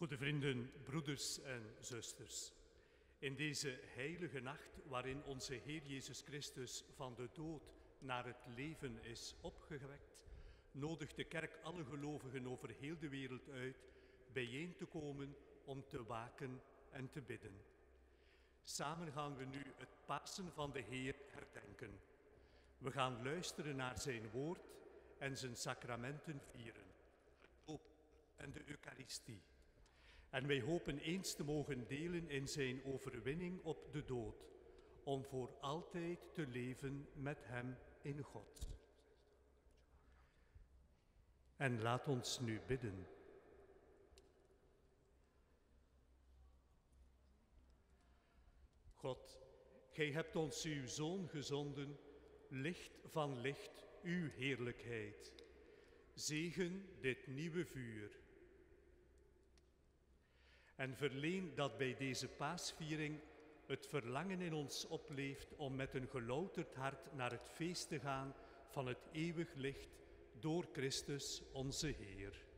Goede vrienden, broeders en zusters. In deze heilige nacht waarin onze Heer Jezus Christus van de dood naar het leven is opgewekt, nodigt de kerk alle gelovigen over heel de wereld uit bijeen te komen om te waken en te bidden. Samen gaan we nu het Pasen van de Heer herdenken. We gaan luisteren naar zijn woord en zijn sacramenten vieren. Het en de Eucharistie. En wij hopen eens te mogen delen in zijn overwinning op de dood, om voor altijd te leven met hem in God. En laat ons nu bidden. God, Gij hebt ons uw Zoon gezonden, licht van licht, uw heerlijkheid. Zegen dit nieuwe vuur. En verleen dat bij deze paasviering het verlangen in ons opleeft om met een gelouterd hart naar het feest te gaan van het eeuwig licht door Christus onze Heer.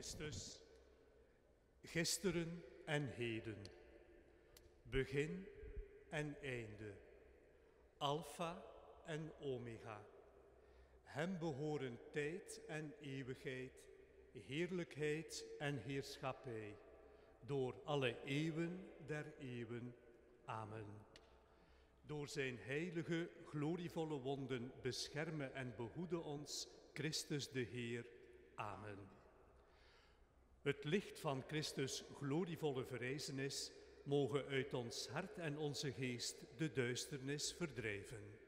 Christus, gisteren en heden, begin en einde, alfa en omega. Hem behoren tijd en eeuwigheid, heerlijkheid en heerschappij, door alle eeuwen der eeuwen. Amen. Door zijn heilige, glorievolle wonden beschermen en behoeden ons Christus de Heer. Amen. Het licht van Christus glorievolle verrijzenis mogen uit ons hart en onze geest de duisternis verdrijven.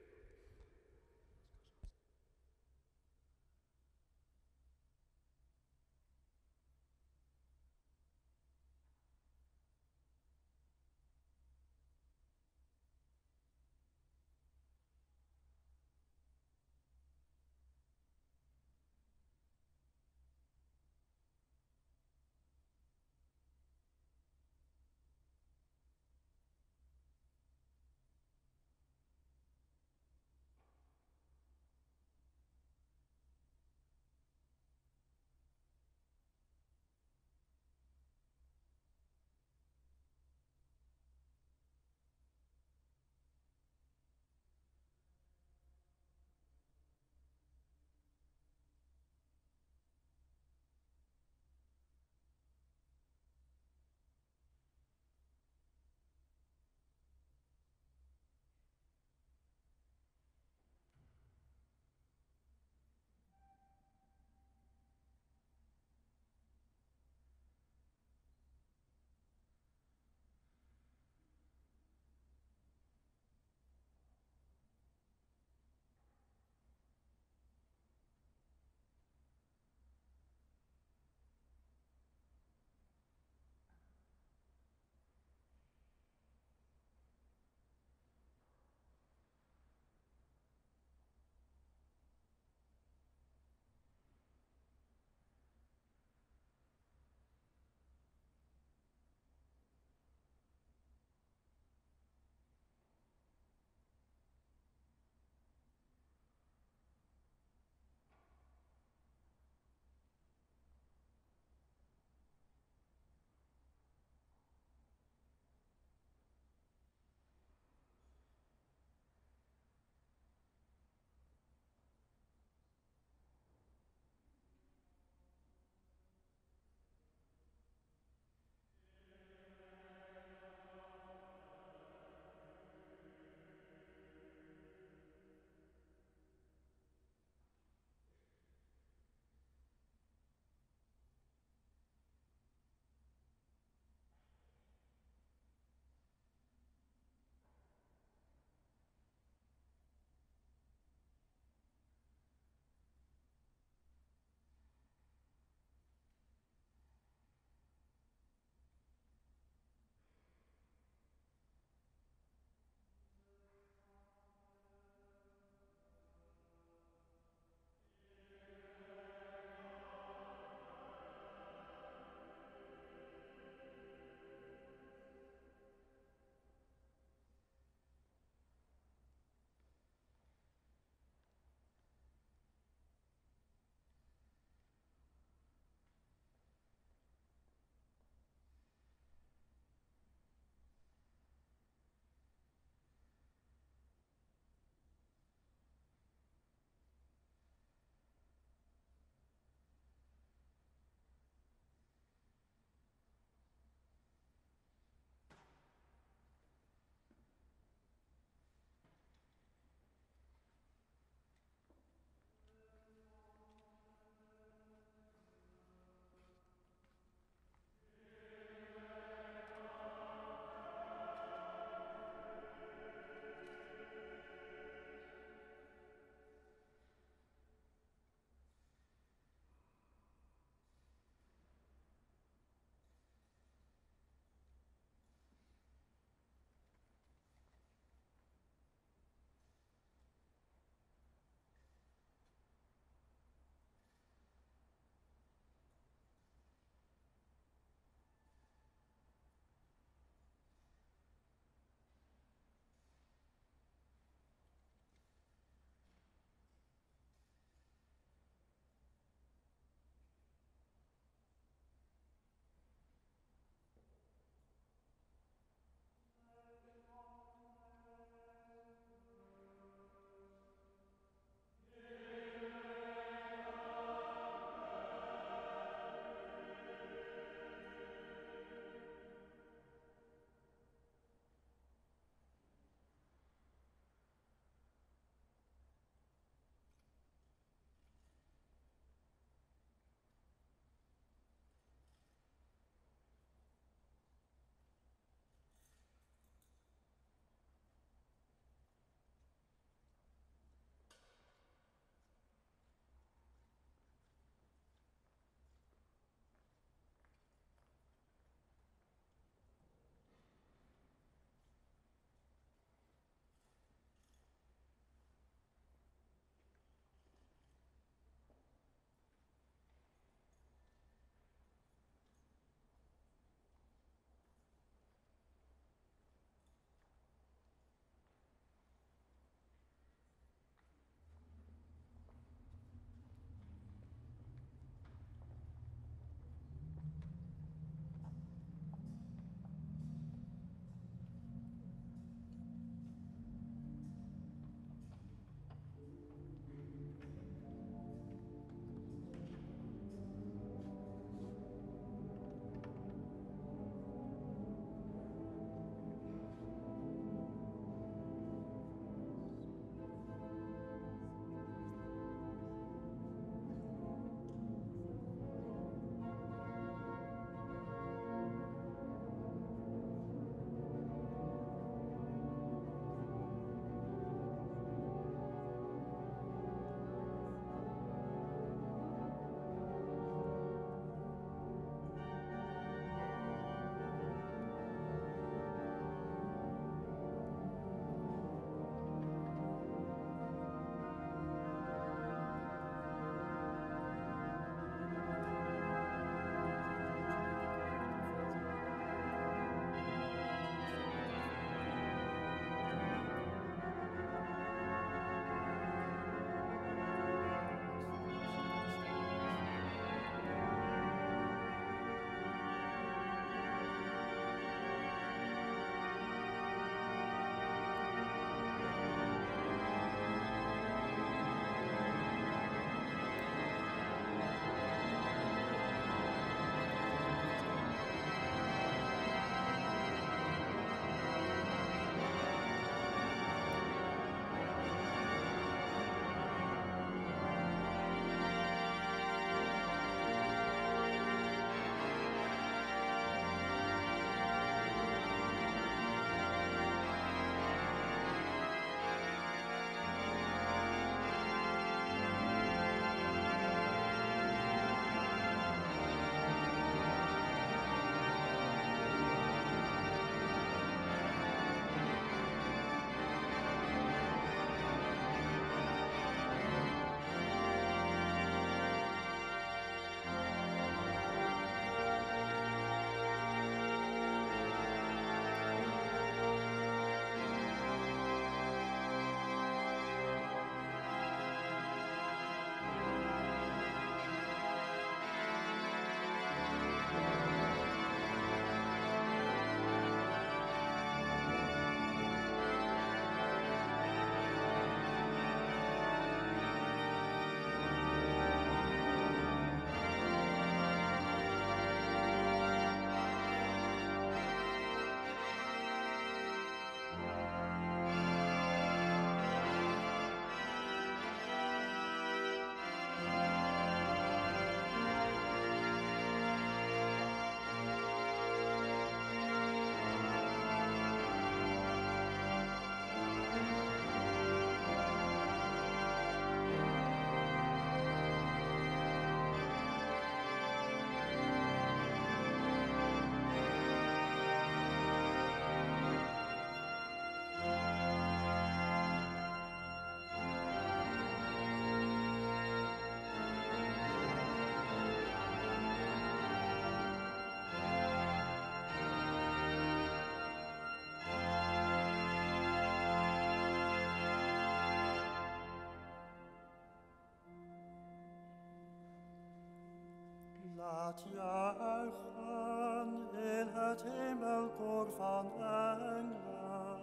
Laat juichen in het hemelkoor van engelen.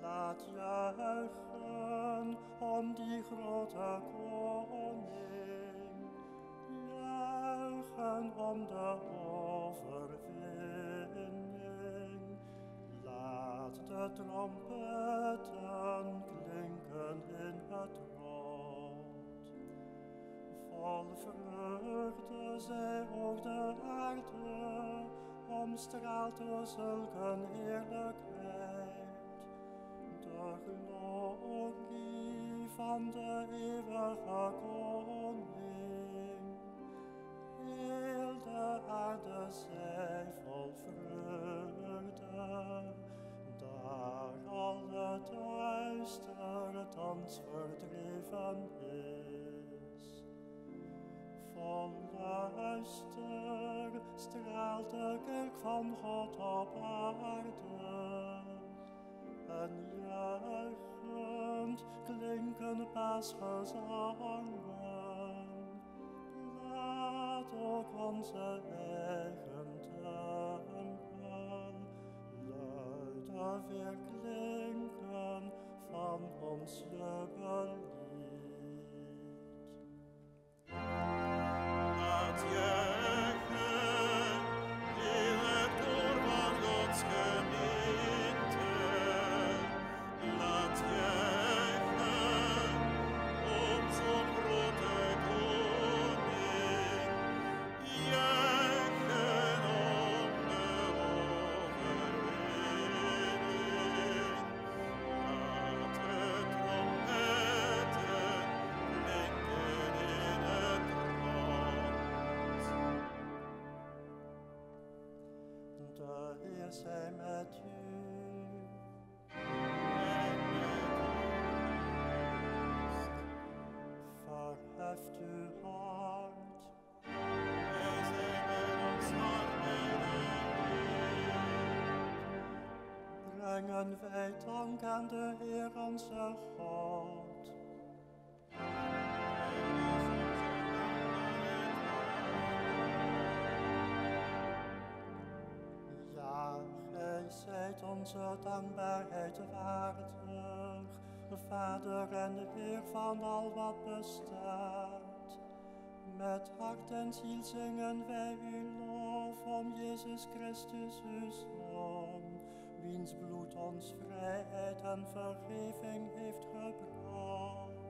Laat juichen om die grote koning. Juichen om de overwinning. Laat de trompetten klinken in het. Vol vreugde zij ook de aarde, omstraalt door zulke heerlijkheid. De glorie van de eeuwige koning. Heel de aarde zij vol vreugde, daar alle duister thans verdreven is. Vol luister straalt de kerk van God op aarde. En juichend klinken paasgezangen. Laat ook onze eigen tempel luider weer klinken van ons jubellied. Wij dank aan de Heer onze God. Ja, gij zijt onze dankbaarheid waardig, Vader en Heer van al wat bestaat. Met hart en ziel zingen wij uw lof om Jezus Christus, uw wiens bloed ons vrijheid en vergeving heeft gebracht.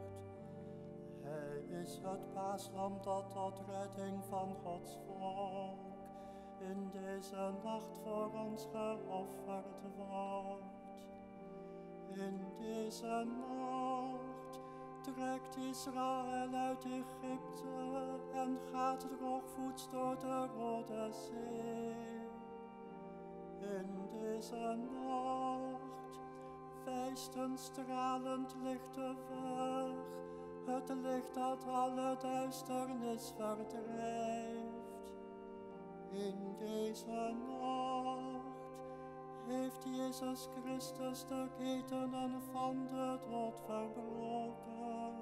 Hij is het paaslam dat tot redding van Gods volk in deze nacht voor ons geofferd wordt. In deze nacht trekt Israël uit Egypte en gaat droogvoets door de Rode Zee. In deze nacht wijst een stralend licht de weg, het licht dat alle duisternis verdrijft. In deze nacht heeft Jezus Christus de ketenen van de dood verbroken.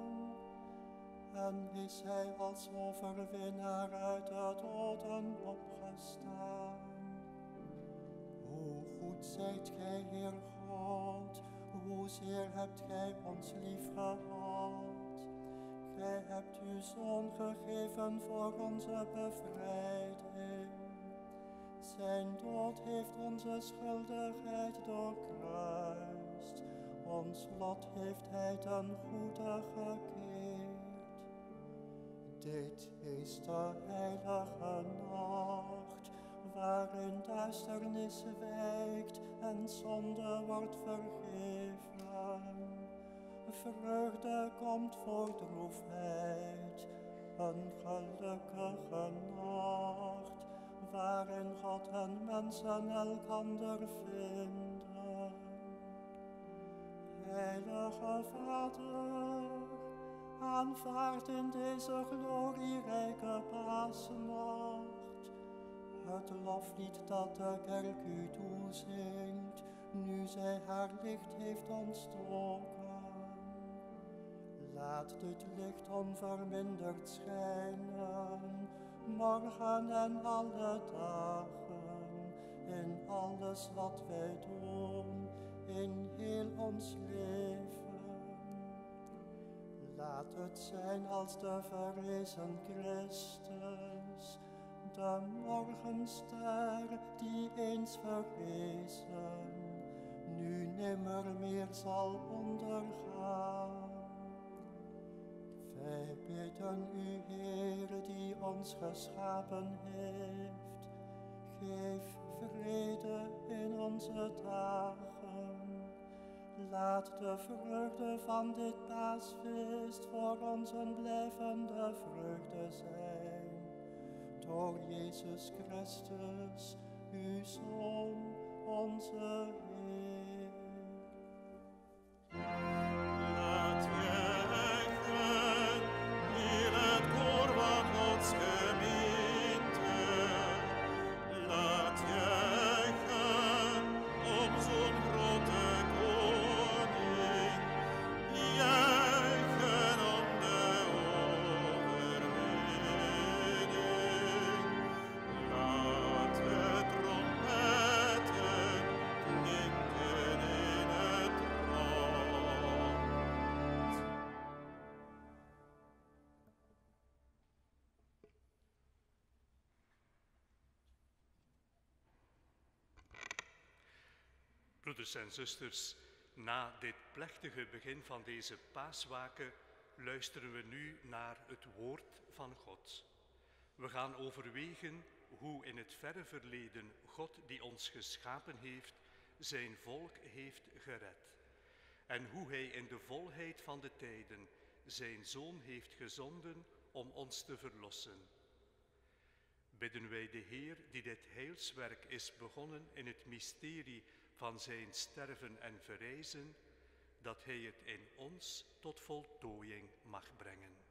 En is hij als overwinnaar uit de doden opgestaan. Hoe goed zijt gij, Heer God, hoezeer hebt gij ons lief gehad. Gij hebt uw Zoon gegeven voor onze bevrijding. Zijn dood heeft onze schuldigheid doorkruist. Ons lot heeft hij ten goede gekeerd. Dit is de heilige nacht, waarin duisternis wijkt en zonde wordt vergeven. Vreugde komt voor droefheid, een gelukkige nacht, waarin God en mensen elkander vinden. Heilige Vader, aanvaard in deze glorierijke paasnacht het loflied dat de kerk u toezingt, nu zij haar licht heeft ontstoken. Laat dit licht onverminderd schijnen, morgen en alle dagen, in alles wat wij doen, in heel ons leven. Laat het zijn als de verrezen Christus, de morgenster die eens verrezen, nu nimmer meer zal ondergaan. Wij bidden u, Heer, die ons geschapen heeft, geef vrede in onze dagen. Laat de vreugde van dit paasfeest voor ons een blijvende vreugde zijn. Door Jezus Christus, uw Zoon, onze Heer. Broeders en zusters, na dit plechtige begin van deze paaswaken luisteren we nu naar het woord van God. We gaan overwegen hoe in het verre verleden God die ons geschapen heeft, zijn volk heeft gered. En hoe hij in de volheid van de tijden zijn zoon heeft gezonden om ons te verlossen. Bidden wij de Heer die dit heilswerk is begonnen in het mysterie van zijn sterven en verrijzen, dat hij het in ons tot voltooiing mag brengen.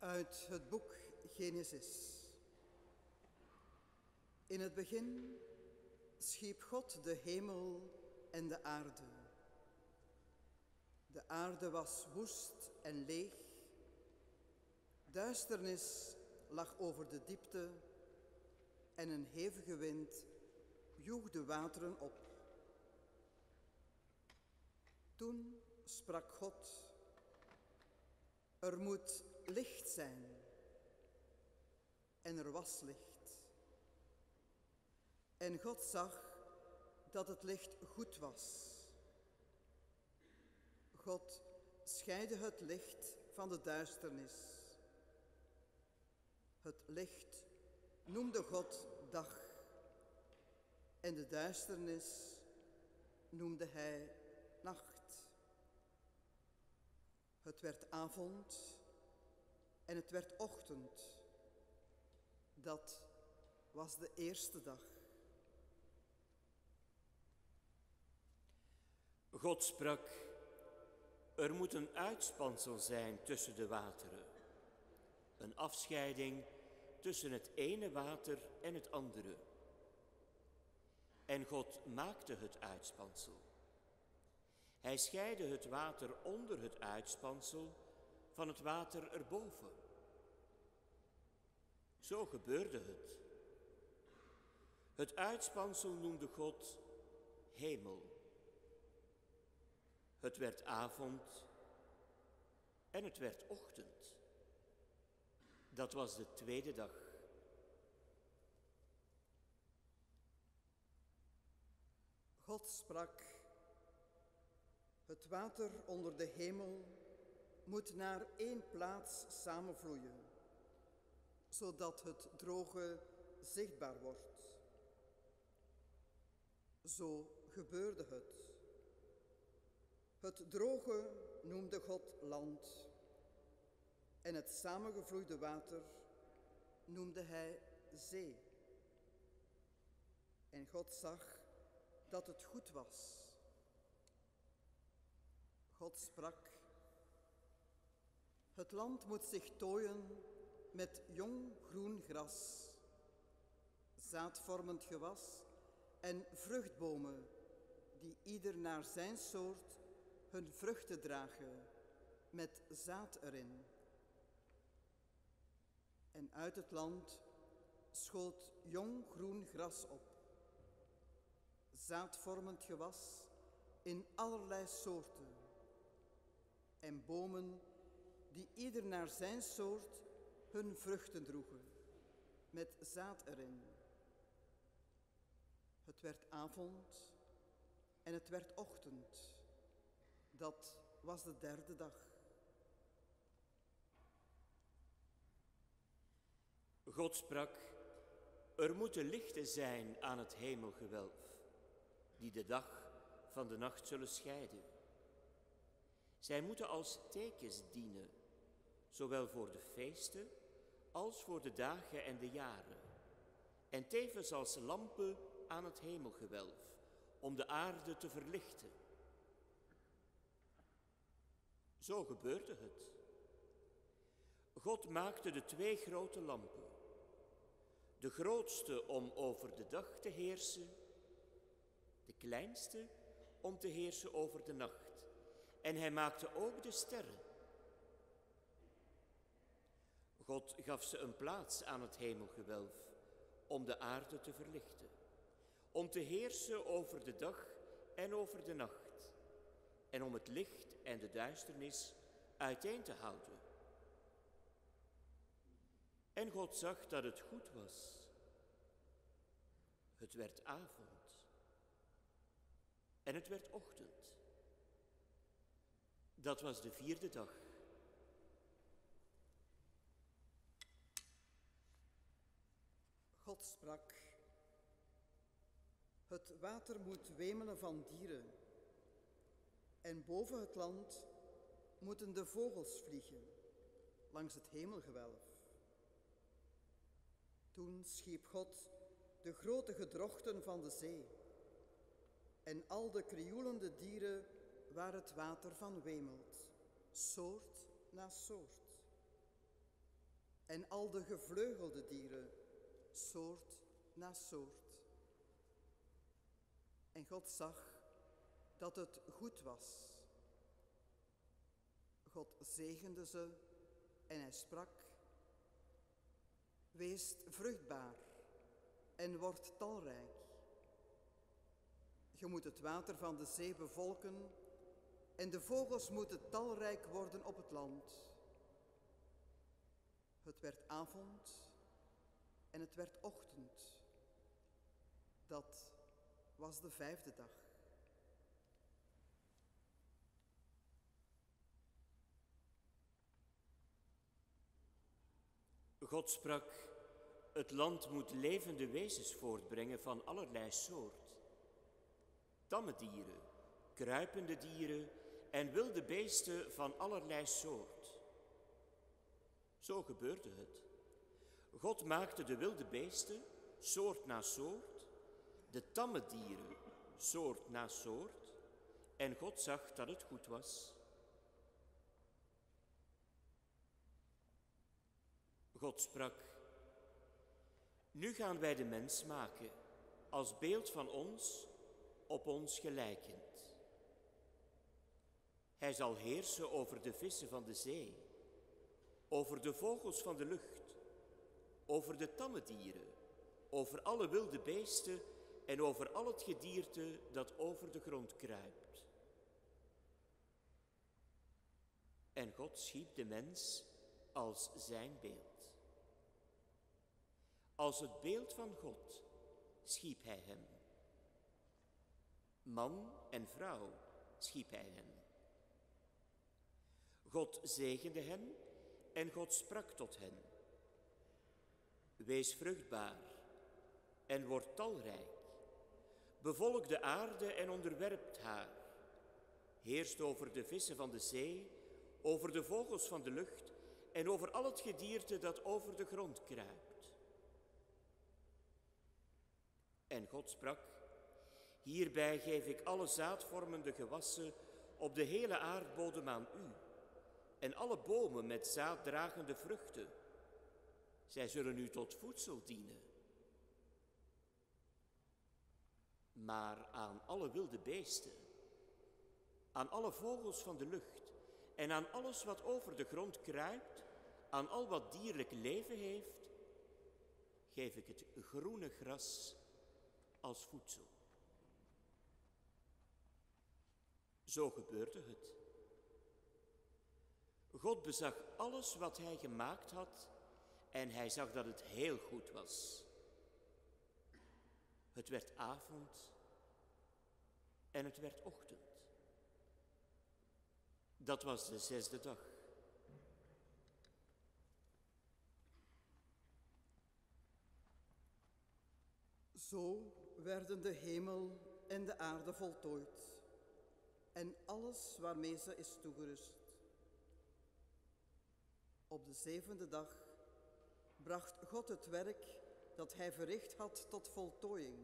Uit het boek Genesis. In het begin schiep God de hemel en de aarde. De aarde was woest en leeg. Duisternis lag over de diepte en een hevige wind joeg de wateren op. Toen sprak God, er moet licht zijn. En er was licht. En God zag dat het licht goed was. God scheidde het licht van de duisternis. Het licht noemde God dag. En de duisternis noemde hij nacht. Het werd avond en het werd ochtend. Dat was de eerste dag. God sprak, er moet een uitspansel zijn tussen de wateren. Een afscheiding tussen het ene water en het andere. En God maakte het uitspansel. Hij scheidde het water onder het uitspansel van het water erboven. Zo gebeurde het. Het uitspansel noemde God hemel. Het werd avond en het werd ochtend. Dat was de tweede dag. God sprak, het water onder de hemel moet naar één plaats samenvloeien, zodat het droge zichtbaar wordt. Zo gebeurde het. Het droge noemde God land en het samengevloeide water noemde hij zee. En God zag dat het goed was. God sprak, het land moet zich tooien met jong groen gras, zaadvormend gewas en vruchtbomen die ieder naar zijn soort hun vruchten dragen met zaad erin. En uit het land schoot jong groen gras op, zaadvormend gewas in allerlei soorten en bomen die ieder naar zijn soort hun vruchten droegen, met zaad erin. Het werd avond en het werd ochtend. Dat was de derde dag. God sprak, er moeten lichten zijn aan het hemelgewelf, die de dag van de nacht zullen scheiden. Zij moeten als tekens dienen, zowel voor de feesten als voor de dagen en de jaren, en tevens als lampen aan het hemelgewelf, om de aarde te verlichten. Zo gebeurde het. God maakte de twee grote lampen. De grootste om over de dag te heersen, de kleinste om te heersen over de nacht. En hij maakte ook de sterren. God gaf ze een plaats aan het hemelgewelf om de aarde te verlichten, om te heersen over de dag en over de nacht, en om het licht en de duisternis uiteen te houden. En God zag dat het goed was. Het werd avond en het werd ochtend. Dat was de vierde dag. God sprak, het water moet wemelen van dieren en boven het land moeten de vogels vliegen langs het hemelgewelf. Toen schiep God de grote gedrochten van de zee en al de krioelende dieren waar het water van wemelt, soort na soort. En al de gevleugelde dieren, soort na soort. En God zag dat het goed was. God zegende ze en hij sprak, Wees vruchtbaar en word talrijk. Je moet het water van de zee bevolken en de vogels moeten talrijk worden op het land. Het werd avond en het werd ochtend. Dat was de vijfde dag. God sprak, het land moet levende wezens voortbrengen van allerlei soort. Tamme dieren, kruipende dieren en wilde beesten van allerlei soort. Zo gebeurde het. God maakte de wilde beesten, soort na soort, de tamme dieren, soort na soort, en God zag dat het goed was. God sprak, nu gaan wij de mens maken, als beeld van ons, op ons gelijkend. Hij zal heersen over de vissen van de zee, over de vogels van de lucht, over de tamme dieren, over alle wilde beesten en over al het gedierte dat over de grond kruipt. En God schiep de mens als zijn beeld. Als het beeld van God schiep hij hem. Man en vrouw schiep hij hen. God zegende hen en God sprak tot hen. Wees vruchtbaar en word talrijk. Bevolk de aarde en onderwerpt haar. Heerst over de vissen van de zee, over de vogels van de lucht en over al het gedierte dat over de grond kruipt. En God sprak, hierbij geef ik alle zaadvormende gewassen op de hele aardbodem aan u en alle bomen met zaaddragende vruchten. Zij zullen u tot voedsel dienen. Maar aan alle wilde beesten, aan alle vogels van de lucht en aan alles wat over de grond kruipt, aan al wat dierlijk leven heeft, geef ik het groene gras als voedsel. Zo gebeurde het. God bezag alles wat hij gemaakt had en hij zag dat het heel goed was. Het werd avond en het werd ochtend. Dat was de zesde dag. Zo werden de hemel en de aarde voltooid en alles waarmee ze is toegerust. Op de zevende dag bracht God het werk dat hij verricht had tot voltooiing.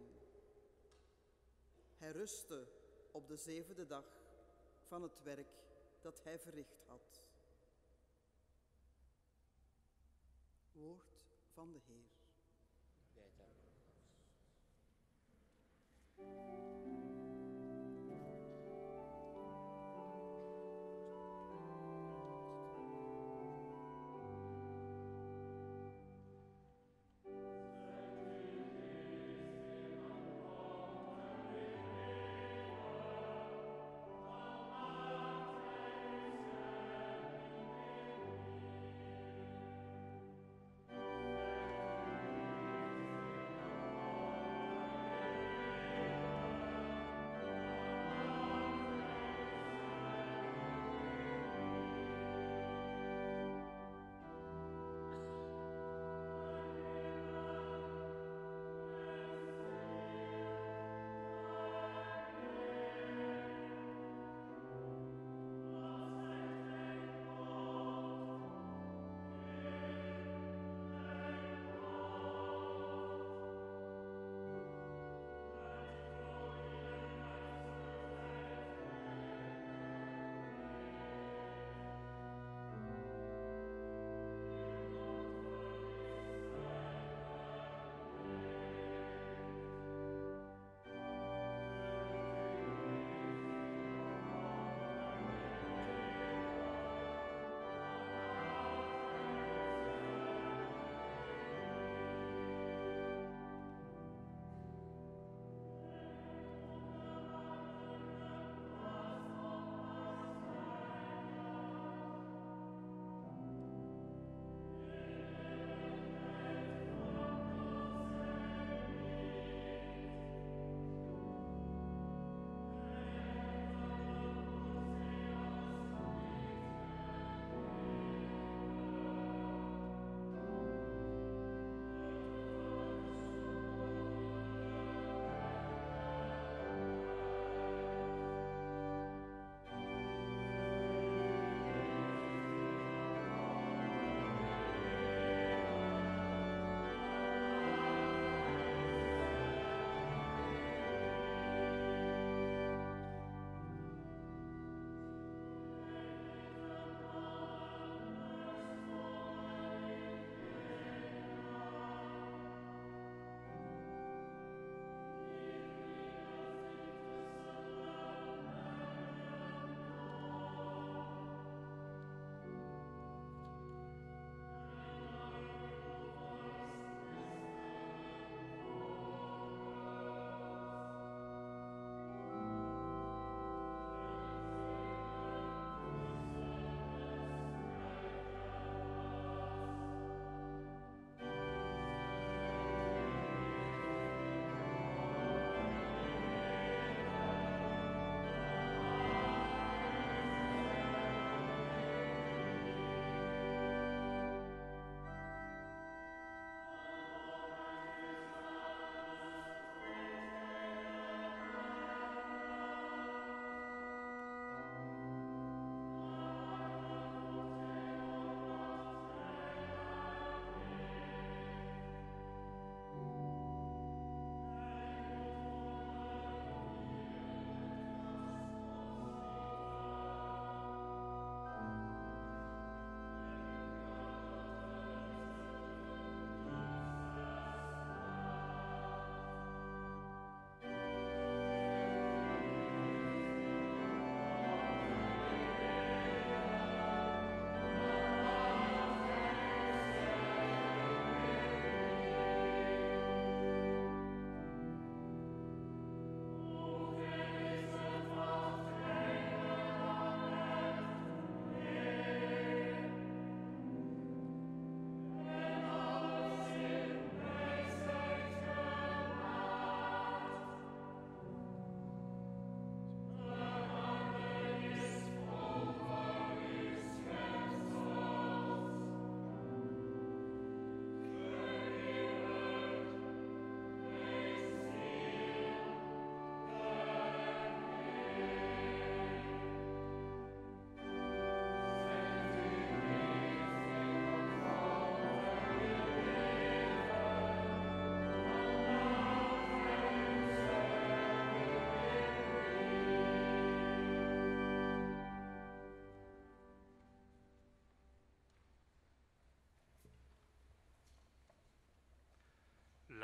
Hij rustte op de zevende dag van het werk dat hij verricht had. Woord van de Heer.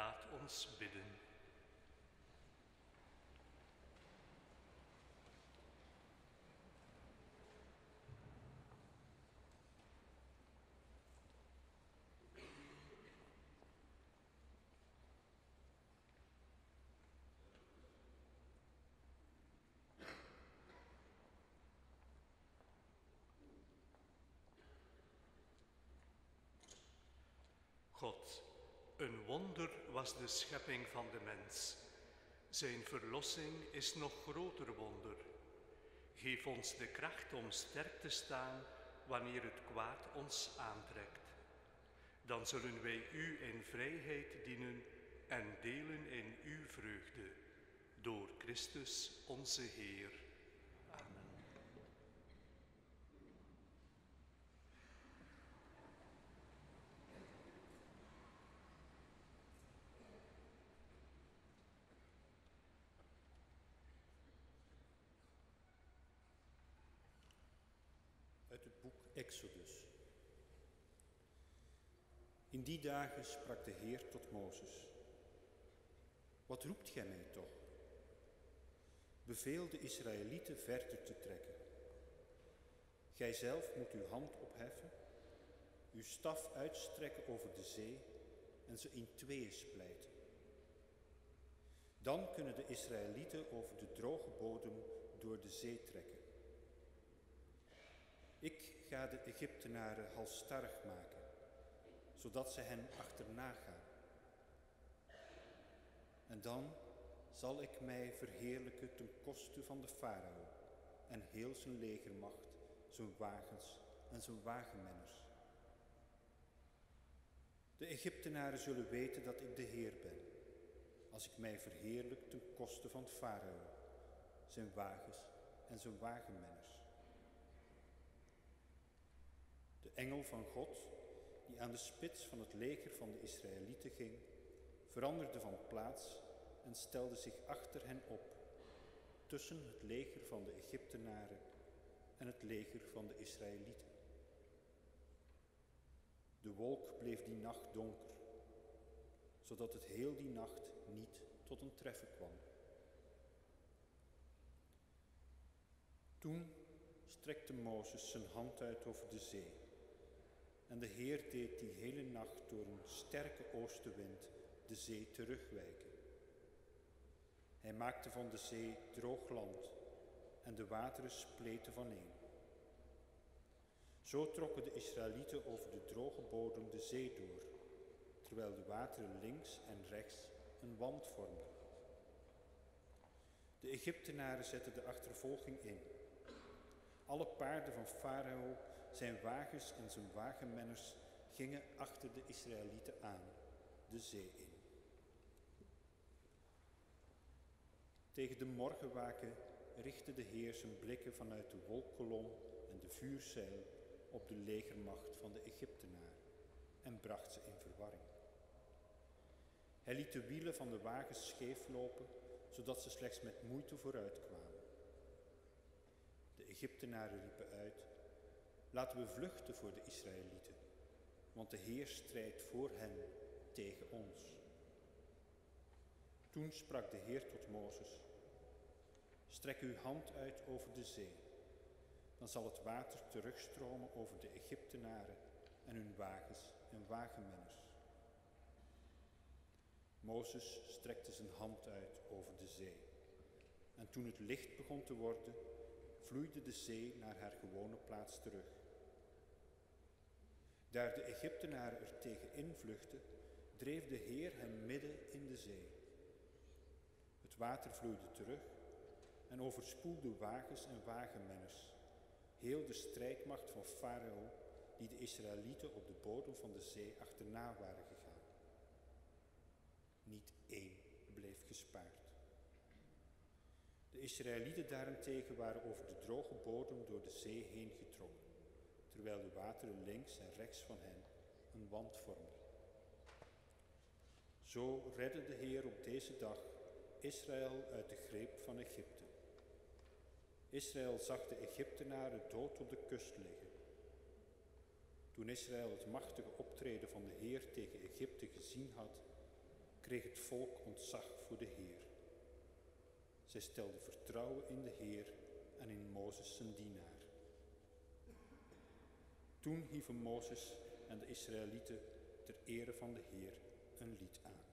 Laat ons bidden. God, een wonder was de schepping van de mens. Zijn verlossing is nog groter wonder. Geef ons de kracht om sterk te staan wanneer het kwaad ons aantrekt. Dan zullen wij u in vrijheid dienen en delen in uw vreugde. Door Christus onze Heer. Amen. Uit het boek Exodus. In die dagen sprak de Heer tot Mozes. Wat roept gij mij toch? Beveel de Israëlieten verder te trekken. Gij zelf moet uw hand opheffen, uw staf uitstrekken over de zee en ze in tweeën splijten. Dan kunnen de Israëlieten over de droge bodem door de zee trekken. Ik ga de Egyptenaren halstarrig maken, zodat ze hen achterna gaan. En dan zal ik mij verheerlijken ten koste van de farao en heel zijn legermacht, zijn wagens en zijn wagenmenners. De Egyptenaren zullen weten dat ik de Heer ben, als ik mij verheerlijk ten koste van farao, zijn wagens en zijn wagenmenners. De engel van God, die aan de spits van het leger van de Israëlieten ging, veranderde van plaats en stelde zich achter hen op, tussen het leger van de Egyptenaren en het leger van de Israëlieten. De wolk bleef die nacht donker, zodat het heel die nacht niet tot een treffen kwam. Toen strekte Mozes zijn hand uit over de zee. En de Heer deed die hele nacht door een sterke oostenwind de zee terugwijken. Hij maakte van de zee droog land en de wateren spleten vaneen. Zo trokken de Israëlieten over de droge bodem de zee door, terwijl de wateren links en rechts een wand vormden. De Egyptenaren zetten de achtervolging in. Alle paarden van Farao, zijn wagens en zijn wagenmenners gingen achter de Israëlieten aan, de zee in. Tegen de morgenwaken richtte de Heer zijn blikken vanuit de wolkkolom en de vuurzeil op de legermacht van de Egyptenaren en bracht ze in verwarring. Hij liet de wielen van de wagens scheef lopen, zodat ze slechts met moeite vooruit kwamen. De Egyptenaren riepen uit: Laten we vluchten voor de Israëlieten, want de Heer strijdt voor hen tegen ons. Toen sprak de Heer tot Mozes: Strek uw hand uit over de zee, dan zal het water terugstromen over de Egyptenaren en hun wagens en wagenmenners. Mozes strekte zijn hand uit over de zee. En toen het licht begon te worden, vloeide de zee naar haar gewone plaats terug. Daar de Egyptenaren er tegen invluchtten, dreef de Heer hen midden in de zee. Het water vloeide terug en overspoelde wagens en wagenmenners, heel de strijdmacht van Farao, die de Israëlieten op de bodem van de zee achterna waren gegaan. Niet één bleef gespaard. De Israëlieten daarentegen waren over de droge bodem door de zee heen getrokken, terwijl de wateren links en rechts van hen een wand vormden. Zo redde de Heer op deze dag Israël uit de greep van Egypte. Israël zag de Egyptenaren dood op de kust liggen. Toen Israël het machtige optreden van de Heer tegen Egypte gezien had, kreeg het volk ontzag voor de Heer. Zij stelden vertrouwen in de Heer en in Mozes zijn dienaar. Toen hieven Mozes en de Israëlieten ter ere van de Heer een lied aan.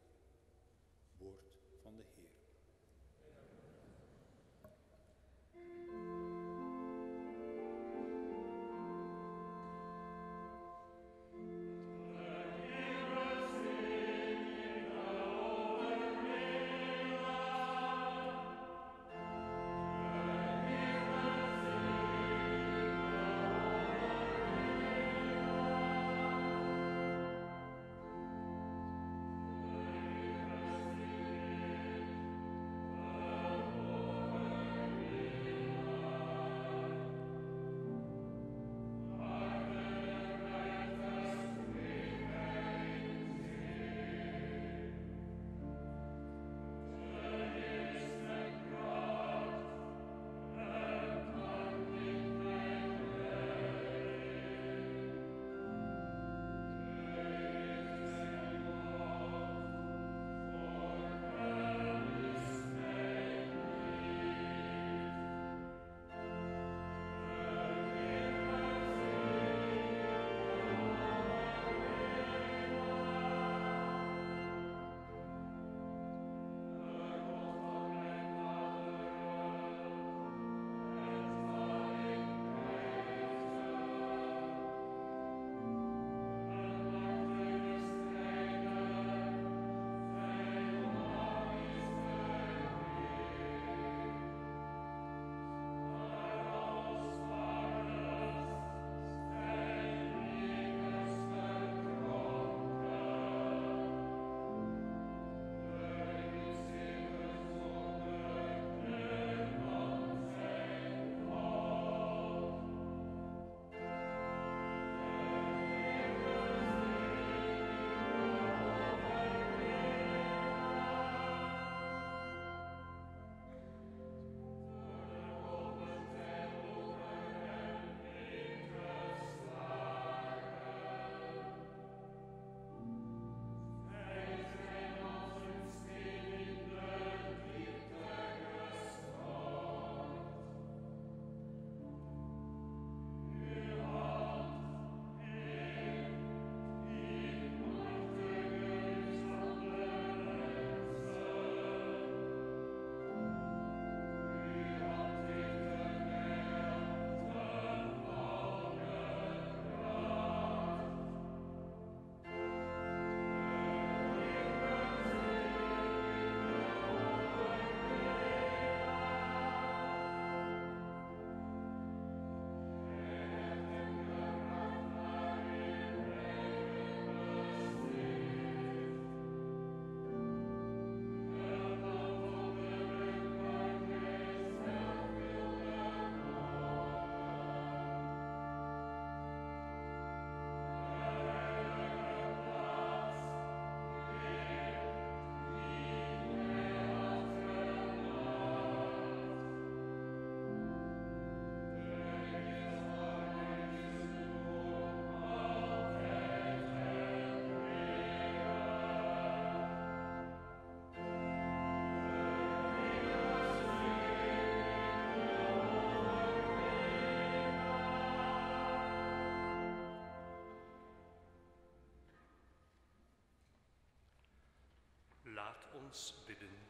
Laat ons bidden.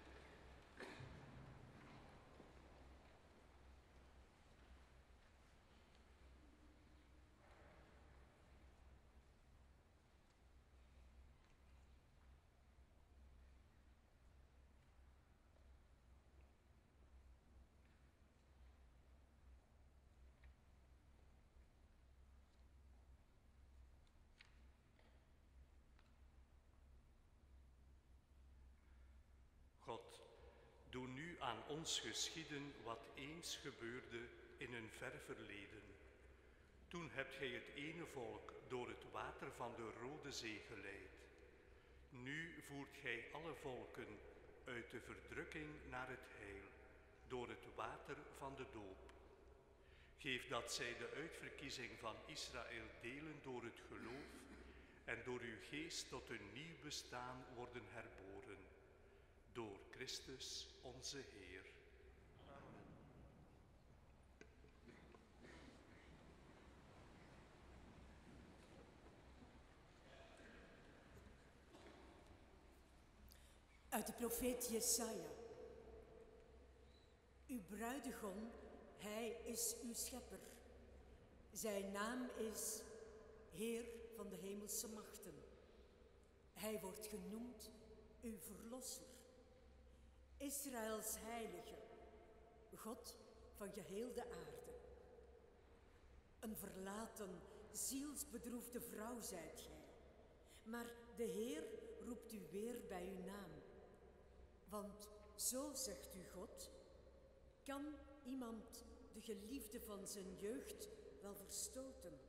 God, doe nu aan ons geschieden wat eens gebeurde in een ver verleden. Toen hebt gij het ene volk door het water van de Rode Zee geleid. Nu voert gij alle volken uit de verdrukking naar het heil, door het water van de doop. Geef dat zij de uitverkiezing van Israël delen door het geloof en door uw geest tot een nieuw bestaan worden herboren. Christus onze Heer. Uit de profeet Jesaja. Uw bruidegom, hij is uw schepper. Zijn naam is Heer van de hemelse machten. Hij wordt genoemd uw verlosser. Israëls heilige, God van geheel de aarde. Een verlaten, zielsbedroefde vrouw zijt gij. Maar de Heer roept u weer bij uw naam. Want zo zegt u God, kan iemand de geliefde van zijn jeugd wel verstoten?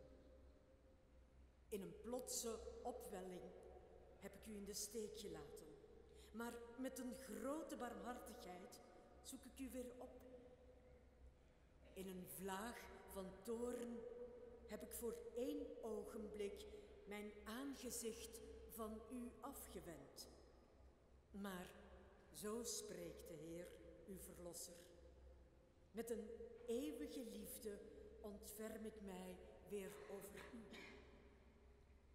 In een plotse opwelling heb ik u in de steek gelaten. Maar met een grote barmhartigheid zoek ik u weer op. In een vlaag van toorn heb ik voor één ogenblik mijn aangezicht van u afgewend. Maar zo spreekt de Heer, uw Verlosser. Met een eeuwige liefde ontferm ik mij weer over u.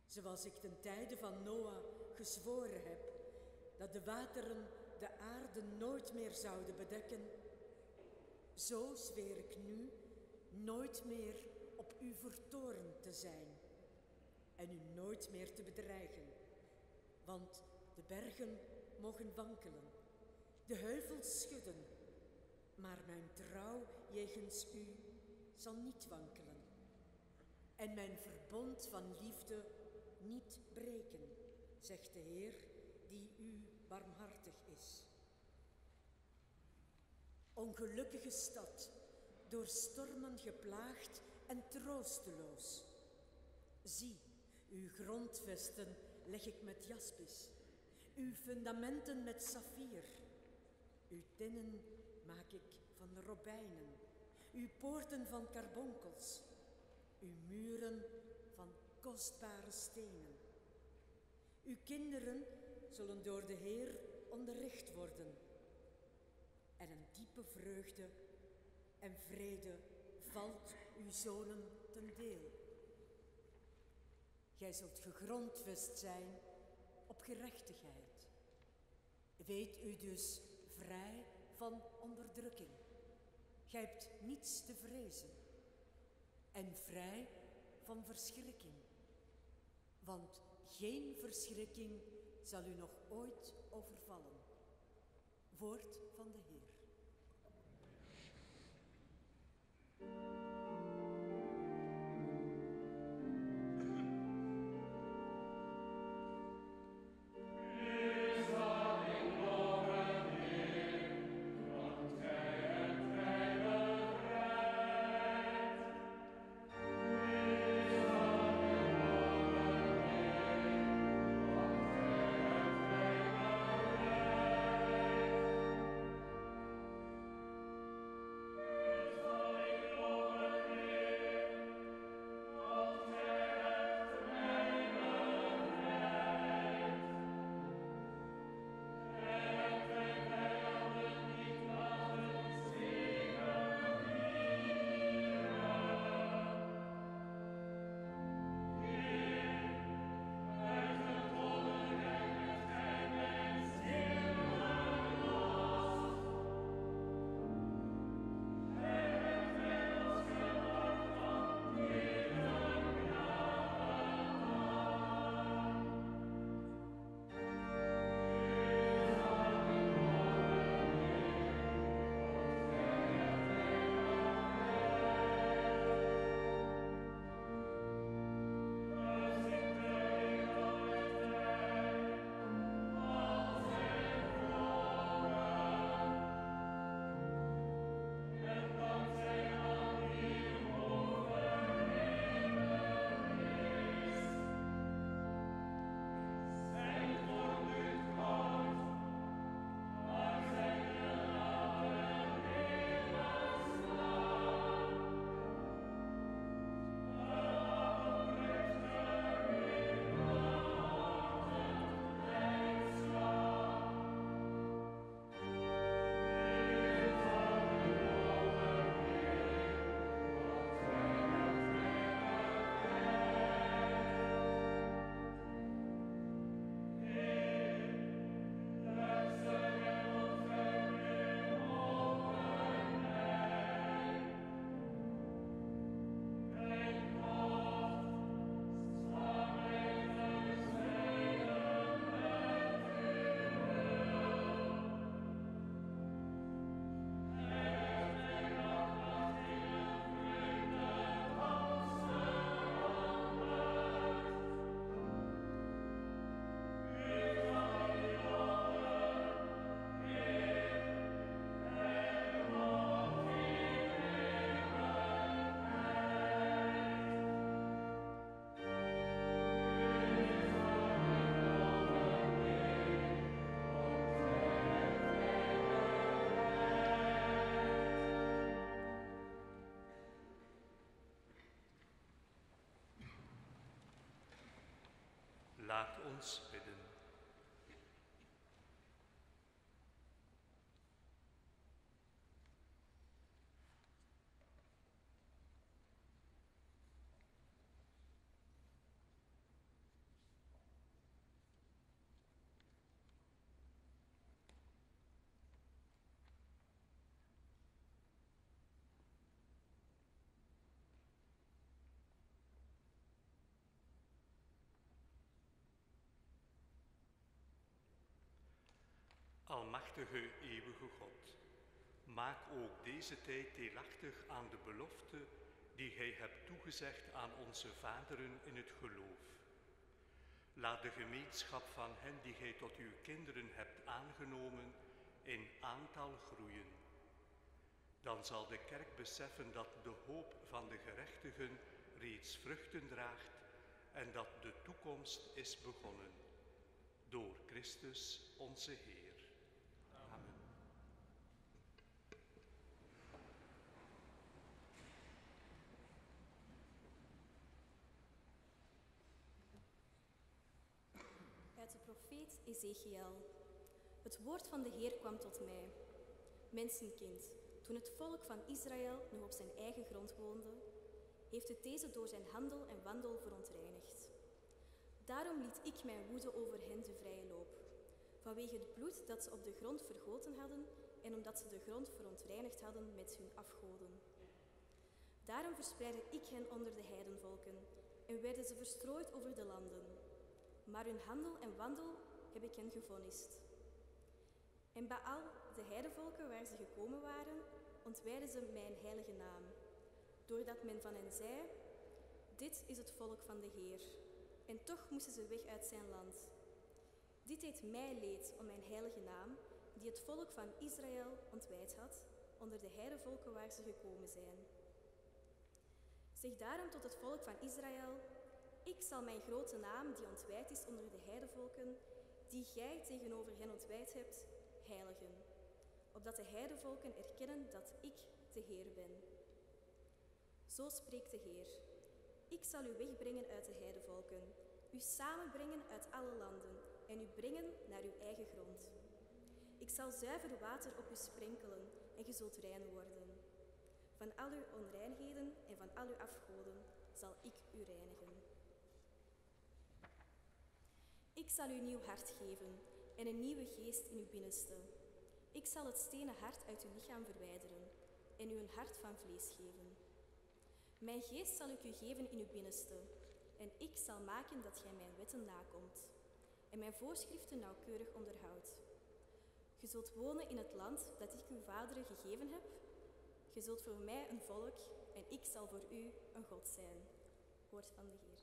Zoals ik ten tijde van Noach gezworen heb dat de wateren de aarde nooit meer zouden bedekken, zo zweer ik nu nooit meer op u vertoornd te zijn en u nooit meer te bedreigen. Want de bergen mogen wankelen, de heuvels schudden, maar mijn trouw jegens u zal niet wankelen en mijn verbond van liefde niet breken, zegt de Heer die u barmhartig is. Ongelukkige stad, door stormen geplaagd en troosteloos. Zie, uw grondvesten leg ik met jaspis, uw fundamenten met saffier, uw tinnen maak ik van robijnen, uw poorten van karbonkels, uw muren van kostbare stenen. Uw kinderen zullen door de Heer onderricht worden. En een diepe vreugde en vrede valt uw zonen ten deel. Gij zult gegrondvest zijn op gerechtigheid. Weet u dus vrij van onderdrukking. Gij hebt niets te vrezen. En vrij van verschrikking. Want geen verschrikking zal u nog ooit overvallen. Woord van de Heer. Laat ons bidden. Almachtige, eeuwige God, maak ook deze tijd deelachtig aan de belofte die Gij hebt toegezegd aan onze vaderen in het geloof. Laat de gemeenschap van hen die Gij tot uw kinderen hebt aangenomen in aantal groeien. Dan zal de kerk beseffen dat de hoop van de gerechtigen reeds vruchten draagt en dat de toekomst is begonnen. Door Christus onze Heer. Uit de profeet Ezekiel. Het woord van de Heer kwam tot mij. Mensenkind, toen het volk van Israël nog op zijn eigen grond woonde, heeft het deze door zijn handel en wandel verontreinigd. Daarom liet ik mijn woede over hen de vrije loop, vanwege het bloed dat ze op de grond vergoten hadden en omdat ze de grond verontreinigd hadden met hun afgoden. Daarom verspreidde ik hen onder de heidenvolken en werden ze verstrooid over de landen. Maar hun handel en wandel heb ik hen gevonnist. En bij al de heidenvolken waar ze gekomen waren, ontwijden ze mijn heilige naam, doordat men van hen zei, dit is het volk van de Heer. En toch moesten ze weg uit zijn land. Dit deed mij leed om mijn heilige naam, die het volk van Israël ontwijd had, onder de heidenvolken waar ze gekomen zijn. Zeg daarom tot het volk van Israël, ik zal mijn grote naam, die ontwijd is onder de heidenvolken, die gij tegenover hen ontwijd hebt, heiligen, opdat de heidenvolken erkennen dat ik de Heer ben. Zo spreekt de Heer. Ik zal u wegbrengen uit de heidenvolken, u samenbrengen uit alle landen en u brengen naar uw eigen grond. Ik zal zuiver water op u sprenkelen en je zult rein worden. Van al uw onreinheden en van al uw afgoden zal ik u reinigen. Ik zal u nieuw hart geven en een nieuwe geest in uw binnenste. Ik zal het stenen hart uit uw lichaam verwijderen en u een hart van vlees geven. Mijn geest zal ik u geven in uw binnenste en ik zal maken dat gij mijn wetten nakomt en mijn voorschriften nauwkeurig onderhoudt. Je zult wonen in het land dat ik uw vaderen gegeven heb. Je zult voor mij een volk en ik zal voor u een God zijn. Woord van de Heer.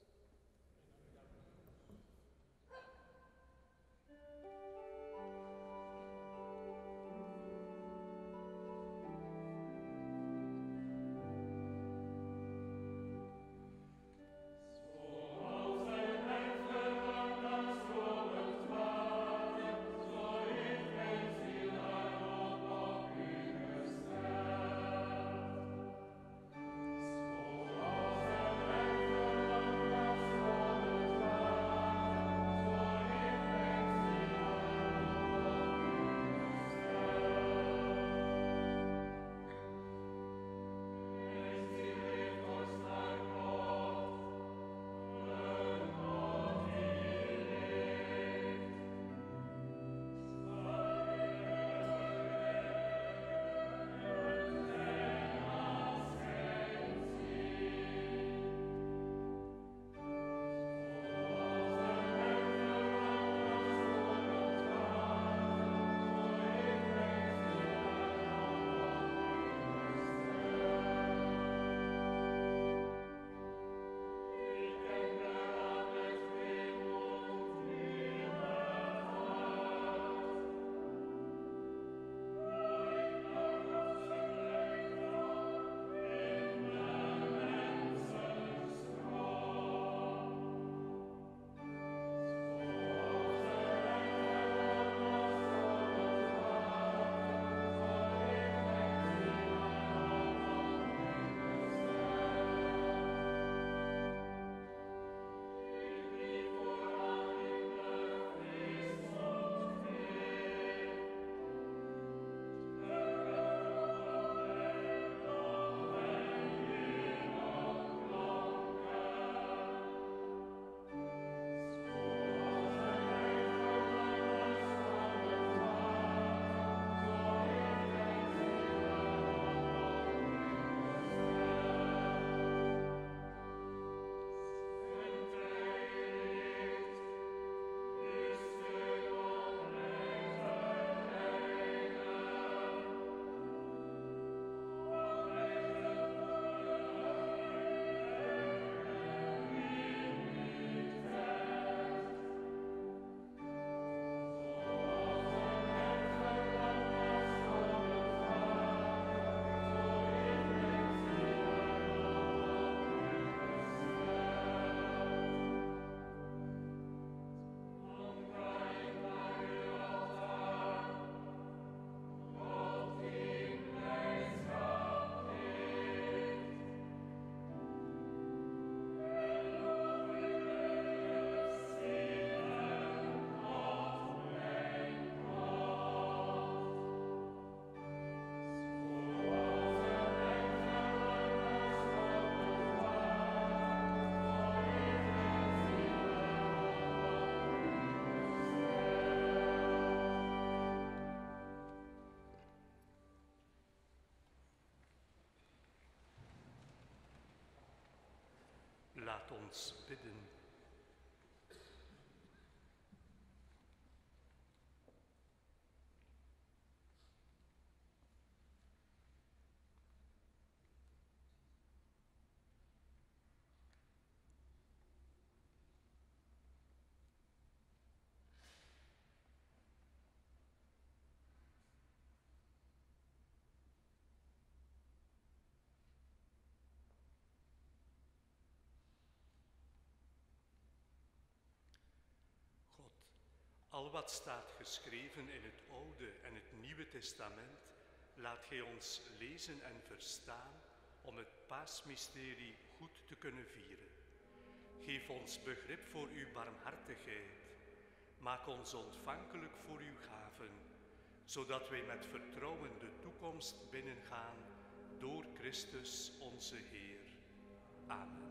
Lasst uns bitten. Al wat staat geschreven in het Oude en het Nieuwe Testament, laat Gij ons lezen en verstaan om het paasmysterie goed te kunnen vieren. Geef ons begrip voor uw barmhartigheid. Maak ons ontvankelijk voor uw gaven, zodat wij met vertrouwen de toekomst binnengaan door Christus onze Heer. Amen.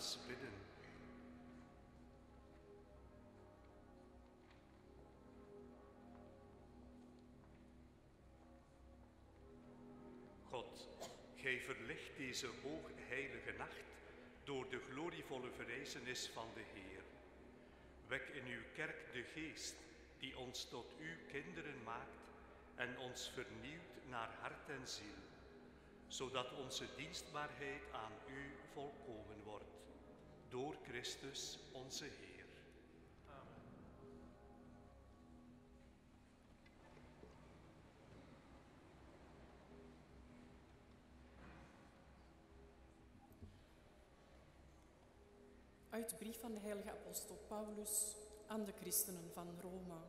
Bidden. God, gij verlicht deze hoogheilige nacht door de glorievolle verrijzenis van de Heer. Wek in uw kerk de geest die ons tot uw kinderen maakt en ons vernieuwt naar hart en ziel, zodat onze dienstbaarheid aan u volkomen wordt. Door Christus onze Heer. Uit de brief van de heilige apostel Paulus aan de christenen van Rome.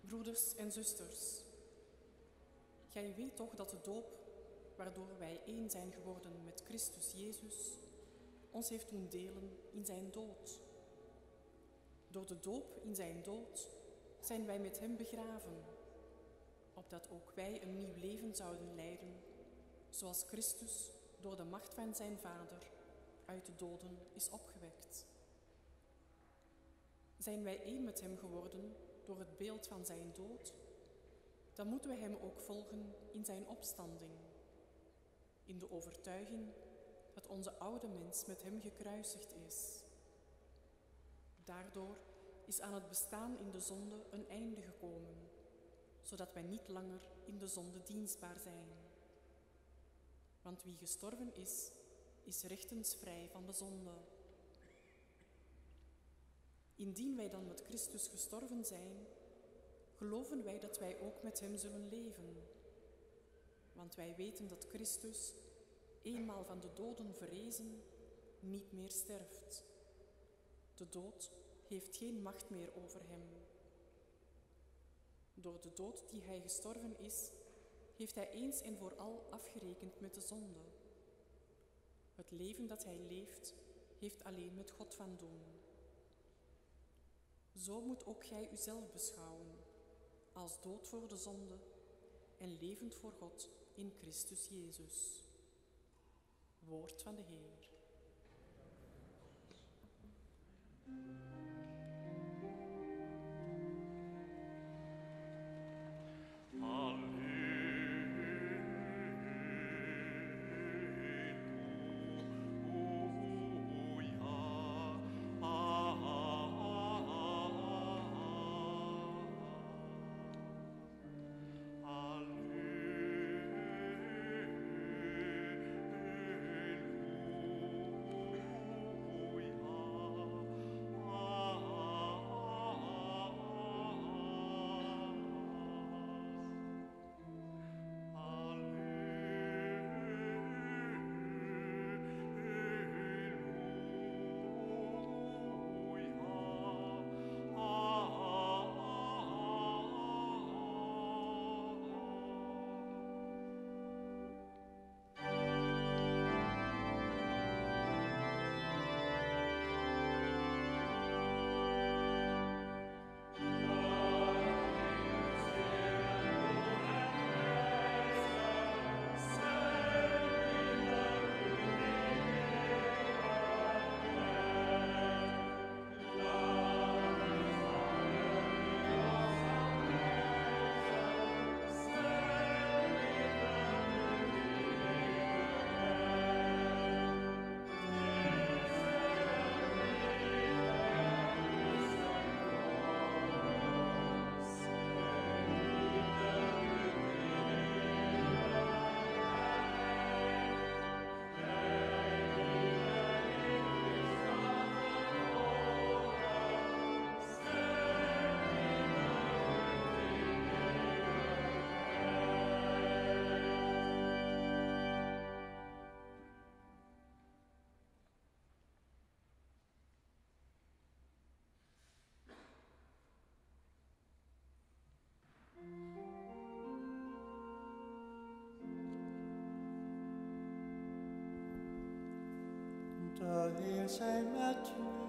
Broeders en zusters, gij weet toch dat de doop, waardoor wij één zijn geworden met Christus Jezus, ons heeft doen delen in zijn dood. Door de doop in zijn dood zijn wij met hem begraven, opdat ook wij een nieuw leven zouden leiden, zoals Christus door de macht van zijn Vader uit de doden is opgewekt. Zijn wij één met Hem geworden door het beeld van Zijn dood, dan moeten we Hem ook volgen in Zijn opstanding, in de overtuiging dat onze oude mens met Hem gekruisigd is. Daardoor is aan het bestaan in de zonde een einde gekomen, zodat wij niet langer in de zonde dienstbaar zijn. Want wie gestorven is, is rechtensvrij van de zonde. Indien wij dan met Christus gestorven zijn, geloven wij dat wij ook met Hem zullen leven. Want wij weten dat Christus, eenmaal van de doden verrezen, niet meer sterft. De dood heeft geen macht meer over Hem. Door de dood die Hij gestorven is, heeft Hij eens en voor al afgerekend met de zonde. Het leven dat hij leeft, heeft alleen met God van doen. Zo moet ook gij uzelf beschouwen, als dood voor de zonde en levend voor God in Christus Jezus. Woord van de Heer. Heer zij met u.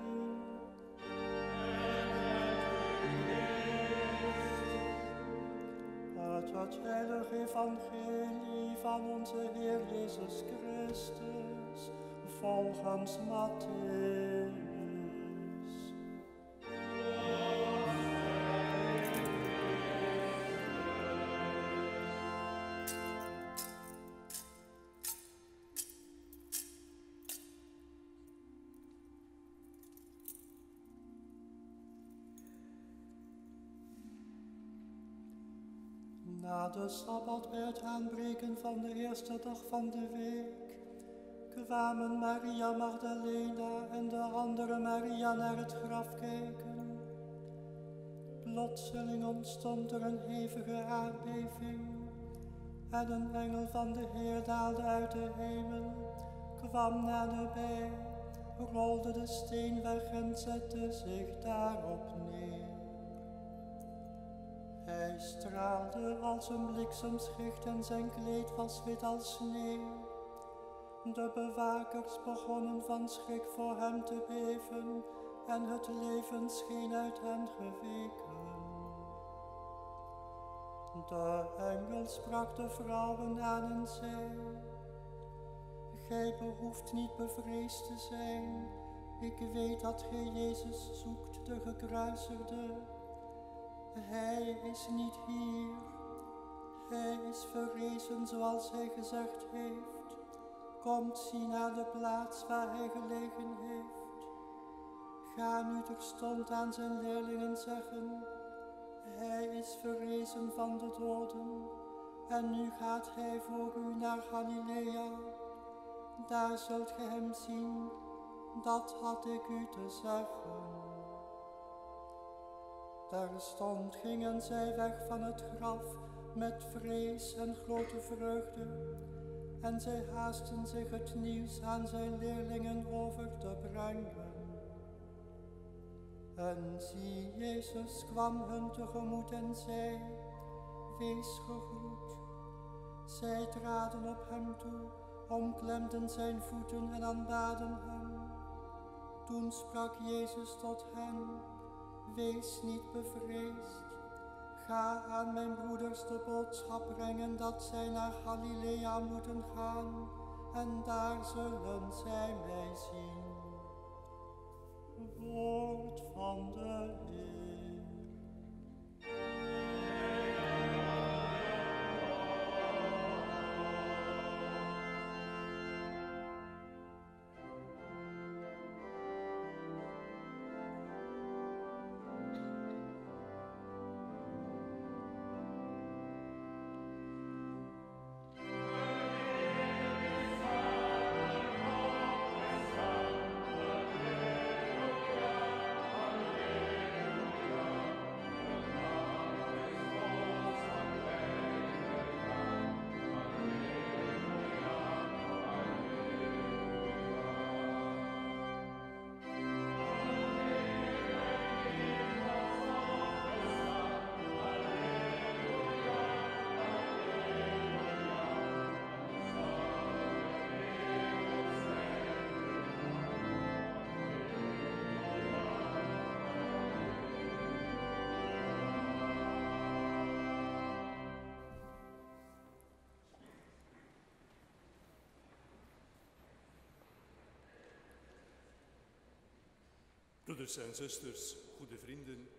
Het heilige evangelie van onze Heer Jezus Christus, volgens Matthäus. Na de Sabbat bij het aanbreken van de eerste dag van de week kwamen Maria Magdalena en de andere Maria naar het graf kijken. Plotseling ontstond er een hevige aardbeving en een engel van de Heer daalde uit de hemel, kwam naderbij, rolde de steen weg en zette zich daarop neer. Hij straalde als een bliksemschicht en zijn kleed was wit als sneeuw. De bewakers begonnen van schrik voor hem te beven en het leven scheen uit hen geweken. De engel sprak de vrouwen aan en zei, Gij behoeft niet bevreesd te zijn, ik weet dat gij Jezus zoekt, de gekruisigde. Hij is niet hier. Hij is verrezen zoals hij gezegd heeft. Komt, zie naar de plaats waar hij gelegen heeft. Ga nu terstond aan zijn leerlingen zeggen, hij is verrezen van de doden en nu gaat hij voor u naar Galilea. Daar zult ge hem zien, dat had ik u te zeggen. Terstond gingen zij weg van het graf met vrees en grote vreugde. En zij haasten zich het nieuws aan zijn leerlingen over te brengen. En zie, Jezus kwam hun tegemoet en zei, Wees gegroet. Zij traden op hem toe, omklemden zijn voeten en aanbaden hem. Toen sprak Jezus tot hen, Wees niet bevreesd. Ga aan mijn broeders de boodschap brengen dat zij naar Galilea moeten gaan en daar zullen zij mij zien. Woord van de Heer. Broeders en zusters, goede vrienden,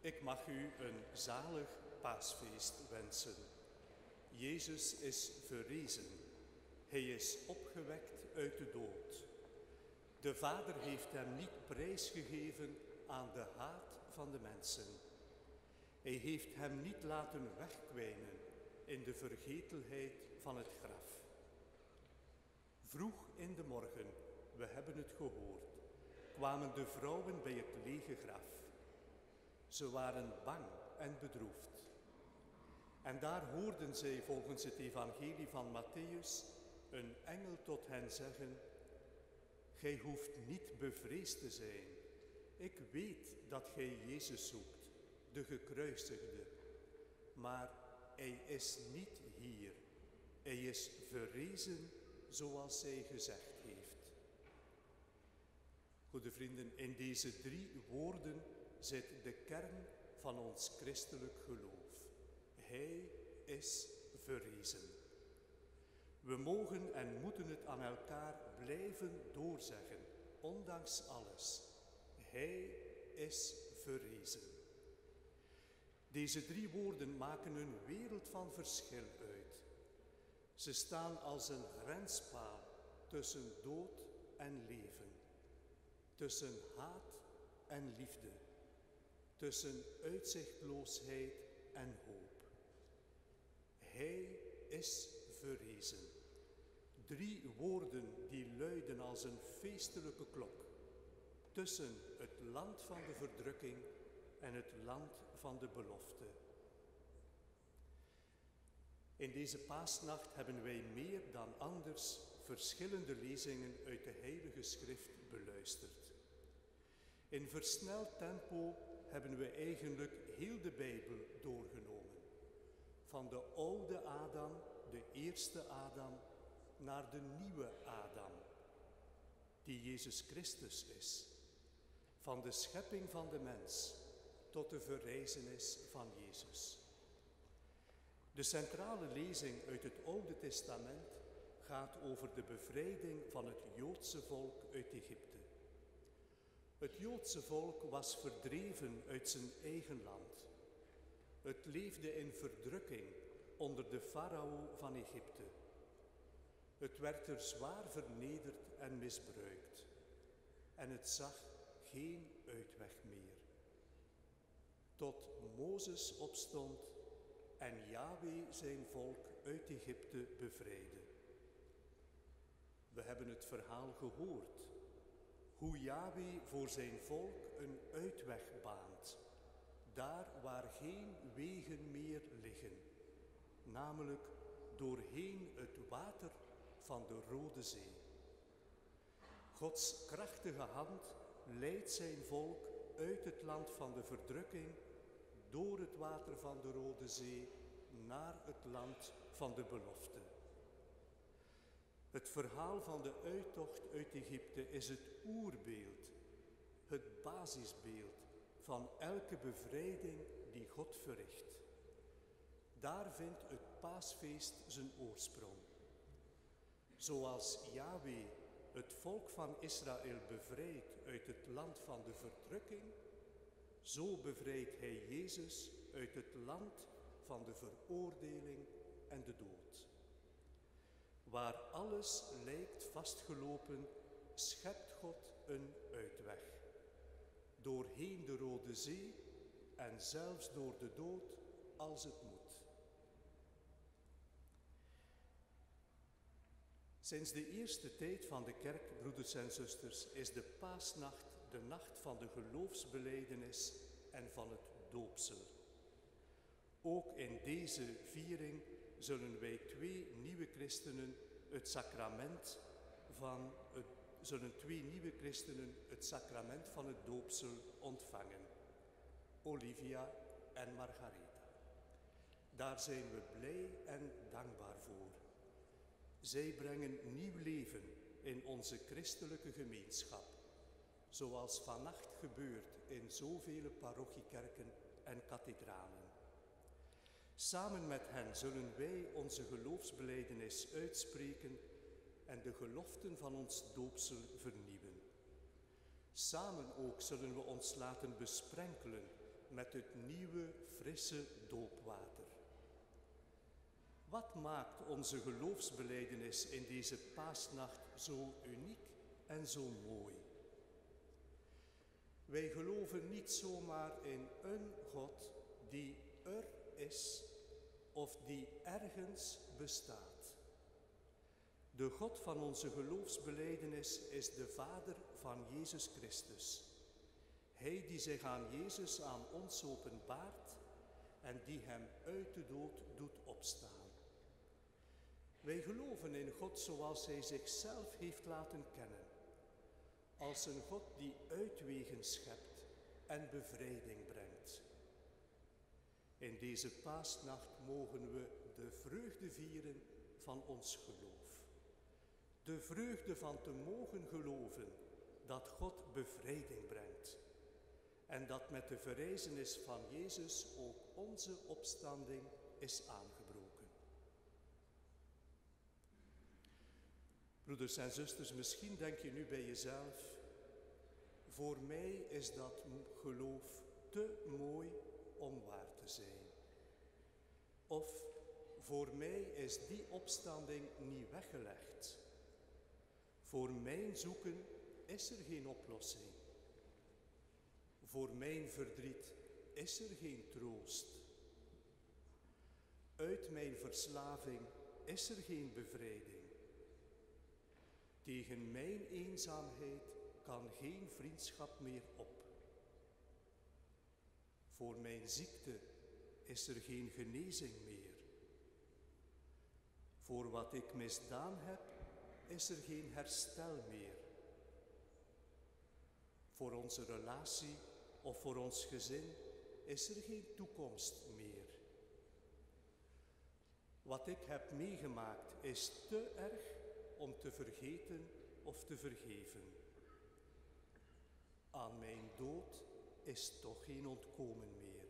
ik mag u een zalig paasfeest wensen. Jezus is verrezen. Hij is opgewekt uit de dood. De Vader heeft hem niet prijsgegeven aan de haat van de mensen. Hij heeft hem niet laten wegkwijnen in de vergetelheid van het graf. Vroeg in de morgen, we hebben het gehoord, kwamen de vrouwen bij het lege graf. Ze waren bang en bedroefd. En daar hoorden zij volgens het evangelie van Matthäus een engel tot hen zeggen, Gij hoeft niet bevreesd te zijn. Ik weet dat gij Jezus zoekt, de gekruisigde. Maar hij is niet hier. Hij is verrezen zoals hij gezegd. Goede vrienden, in deze drie woorden zit de kern van ons christelijk geloof. Hij is verrezen. We mogen en moeten het aan elkaar blijven doorzeggen, ondanks alles. Hij is verrezen. Deze drie woorden maken een wereld van verschil uit. Ze staan als een grenspaal tussen dood en leven, tussen haat en liefde, tussen uitzichtloosheid en hoop. Hij is verrezen. Drie woorden die luiden als een feestelijke klok tussen het land van de verdrukking en het land van de belofte. In deze paasnacht hebben wij meer dan anders verschillende lezingen uit de Heilige Schrift beluisterd. In versneld tempo hebben we eigenlijk heel de Bijbel doorgenomen. Van de oude Adam, de eerste Adam, naar de nieuwe Adam, die Jezus Christus is. Van de schepping van de mens tot de verrijzenis van Jezus. De centrale lezing uit het Oude Testament gaat over de bevrijding van het Joodse volk uit Egypte. Het Joodse volk was verdreven uit zijn eigen land. Het leefde in verdrukking onder de farao van Egypte. Het werd er zwaar vernederd en misbruikt. En het zag geen uitweg meer. Tot Mozes opstond en Yahweh zijn volk uit Egypte bevrijdde. We hebben het verhaal gehoord, hoe Yahweh voor zijn volk een uitweg baant, daar waar geen wegen meer liggen, namelijk doorheen het water van de Rode Zee. Gods krachtige hand leidt zijn volk uit het land van de verdrukking door het water van de Rode Zee naar het land van de belofte. Het verhaal van de uittocht uit Egypte is het oerbeeld, het basisbeeld van elke bevrijding die God verricht. Daar vindt het paasfeest zijn oorsprong. Zoals Yahweh het volk van Israël bevrijdt uit het land van de verdrukking, zo bevrijdt hij Jezus uit het land van de veroordeling en de dood. Waar alles lijkt vastgelopen, schept God een uitweg. Doorheen de Rode Zee en zelfs door de dood als het moet. Sinds de eerste tijd van de kerk, broeders en zusters, is de paasnacht de nacht van de geloofsbeleidenis en van het doopsel. Ook in deze viering zullen wij twee nieuwe christenen het sacrament van het, zullen twee nieuwe christenen het sacrament van het doopsel ontvangen. Olivia en Margaretha. Daar zijn we blij en dankbaar voor. Zij brengen nieuw leven in onze christelijke gemeenschap, zoals vannacht gebeurt in zoveel parochiekerken en kathedralen. Samen met hen zullen wij onze geloofsbeleidenis uitspreken en de geloften van ons doopsel vernieuwen. Samen ook zullen we ons laten besprenkelen met het nieuwe, frisse doopwater. Wat maakt onze geloofsbeleidenis in deze paasnacht zo uniek en zo mooi? Wij geloven niet zomaar in een God die er is of die ergens bestaat. De God van onze geloofsbeleidenis is de Vader van Jezus Christus. Hij die zich aan Jezus aan ons openbaart en die hem uit de dood doet opstaan. Wij geloven in God zoals Hij zichzelf heeft laten kennen. Als een God die uitwegen schept en bevrijding brengt. In deze paasnacht mogen we de vreugde vieren van ons geloof. De vreugde van te mogen geloven dat God bevrijding brengt. En dat met de verrijzenis van Jezus ook onze opstanding is aangebroken. Broeders en zusters, misschien denk je nu bij jezelf, voor mij is dat geloof te mooi om waar te zijn. Of voor mij is die opstanding niet weggelegd. Voor mijn zoeken is er geen oplossing. Voor mijn verdriet is er geen troost. Uit mijn verslaving is er geen bevrijding. Tegen mijn eenzaamheid kan geen vriendschap meer op. Voor mijn ziekte is er geen genezing meer. Voor wat ik misdaan heb, is er geen herstel meer. Voor onze relatie of voor ons gezin is er geen toekomst meer. Wat ik heb meegemaakt is te erg om te vergeten of te vergeven. Aan mijn dood is toch geen ontkomen meer.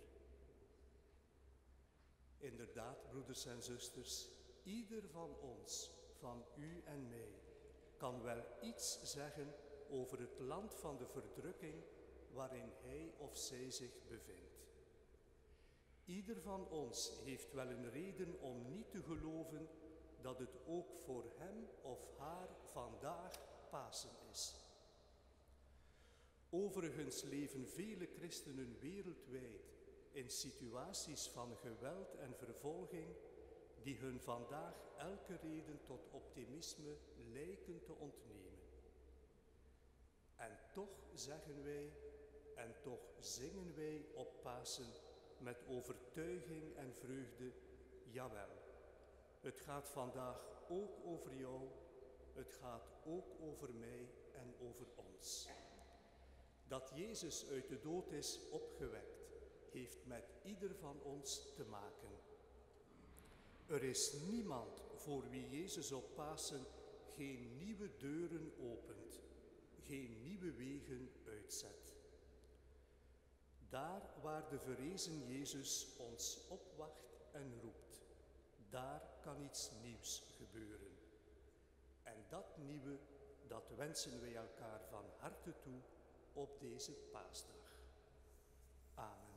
Inderdaad, broeders en zusters, ieder van ons, van u en mij, kan wel iets zeggen over het land van de verdrukking waarin hij of zij zich bevindt. Ieder van ons heeft wel een reden om niet te geloven dat het ook voor hem of haar vandaag Pasen is. Overigens leven vele christenen wereldwijd in situaties van geweld en vervolging die hun vandaag elke reden tot optimisme lijken te ontnemen. En toch zeggen wij en toch zingen wij op Pasen met overtuiging en vreugde, jawel, het gaat vandaag ook over jou, het gaat ook over mij en over ons. Dat Jezus uit de dood is opgewekt, heeft met ieder van ons te maken. Er is niemand voor wie Jezus op Pasen geen nieuwe deuren opent, geen nieuwe wegen uitzet. Daar waar de verrezen Jezus ons opwacht en roept, daar kan iets nieuws gebeuren. En dat nieuwe, dat wensen wij elkaar van harte toe op deze paasdag. Amen.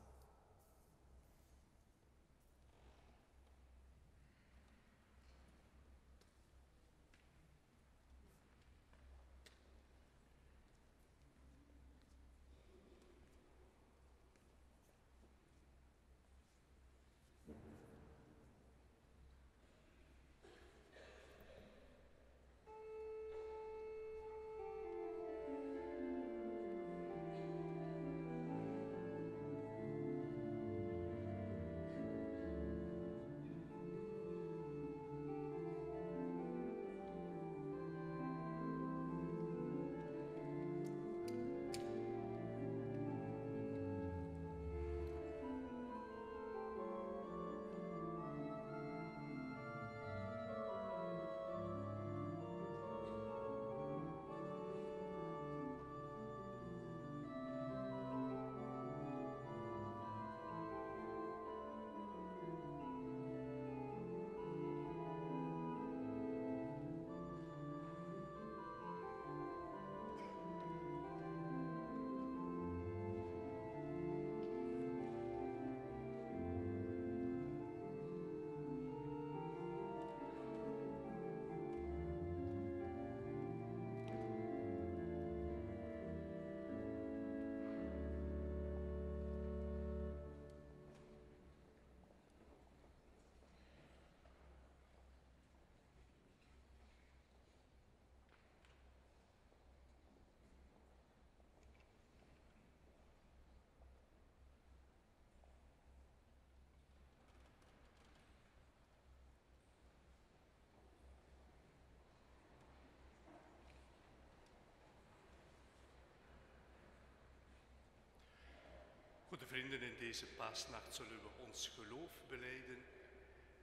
De vrienden, in deze paasnacht zullen we ons geloof beleiden.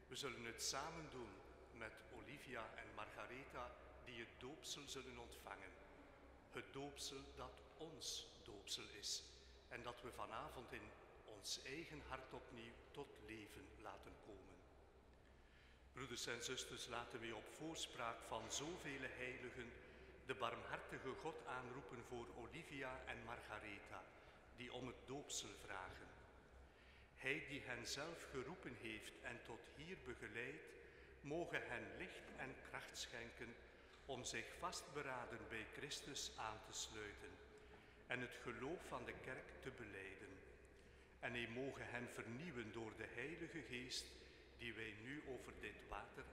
We zullen het samen doen met Olivia en Margaretha, die het doopsel zullen ontvangen. Het doopsel dat ons doopsel is en dat we vanavond in ons eigen hart opnieuw tot leven laten komen. Broeders en zusters, laten we op voorspraak van zoveel heiligen de barmhartige God aanroepen voor Olivia en Margaretha die om het doopsel vragen. Hij die hen zelf geroepen heeft en tot hier begeleid, mogen hen licht en kracht schenken om zich vastberaden bij Christus aan te sluiten en het geloof van de kerk te beleiden. En hij mogen hen vernieuwen door de Heilige Geest die wij nu over dit water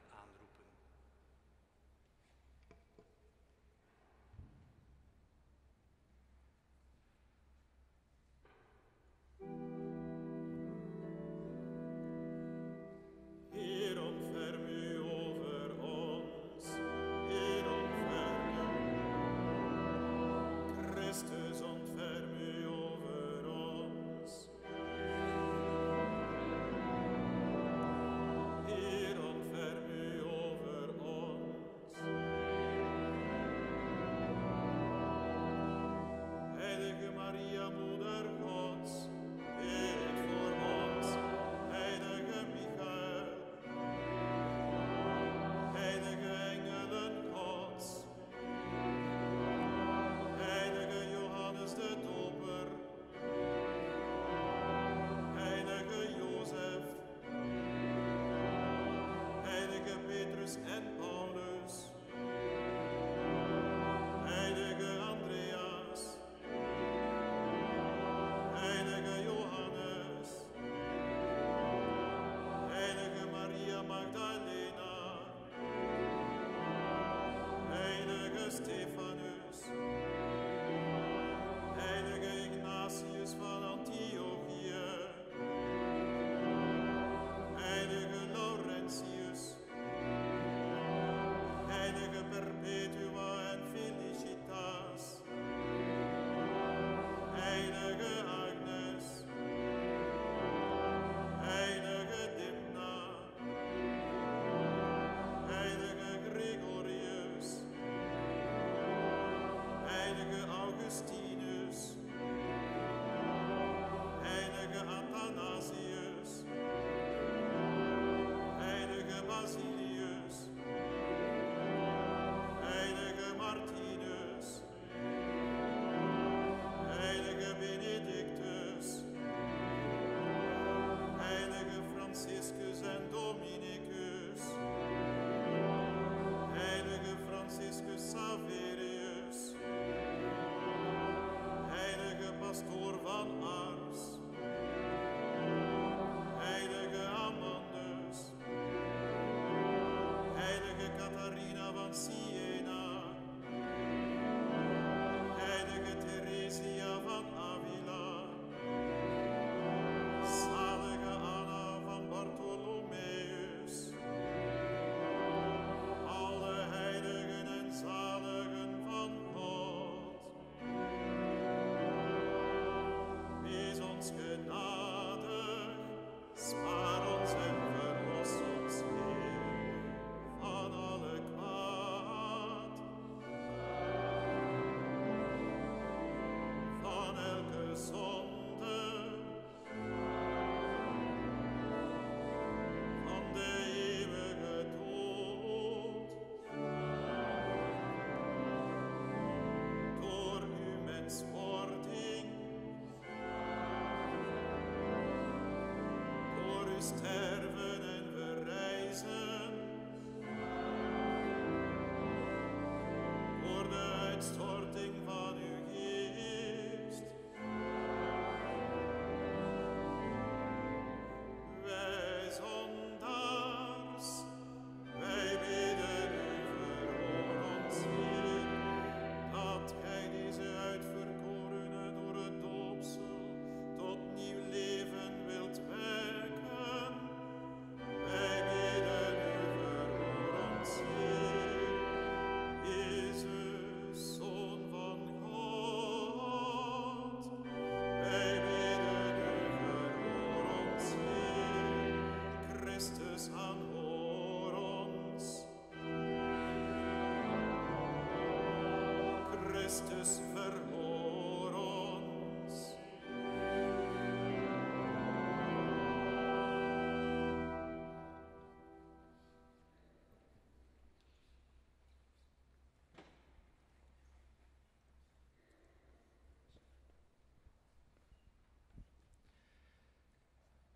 sister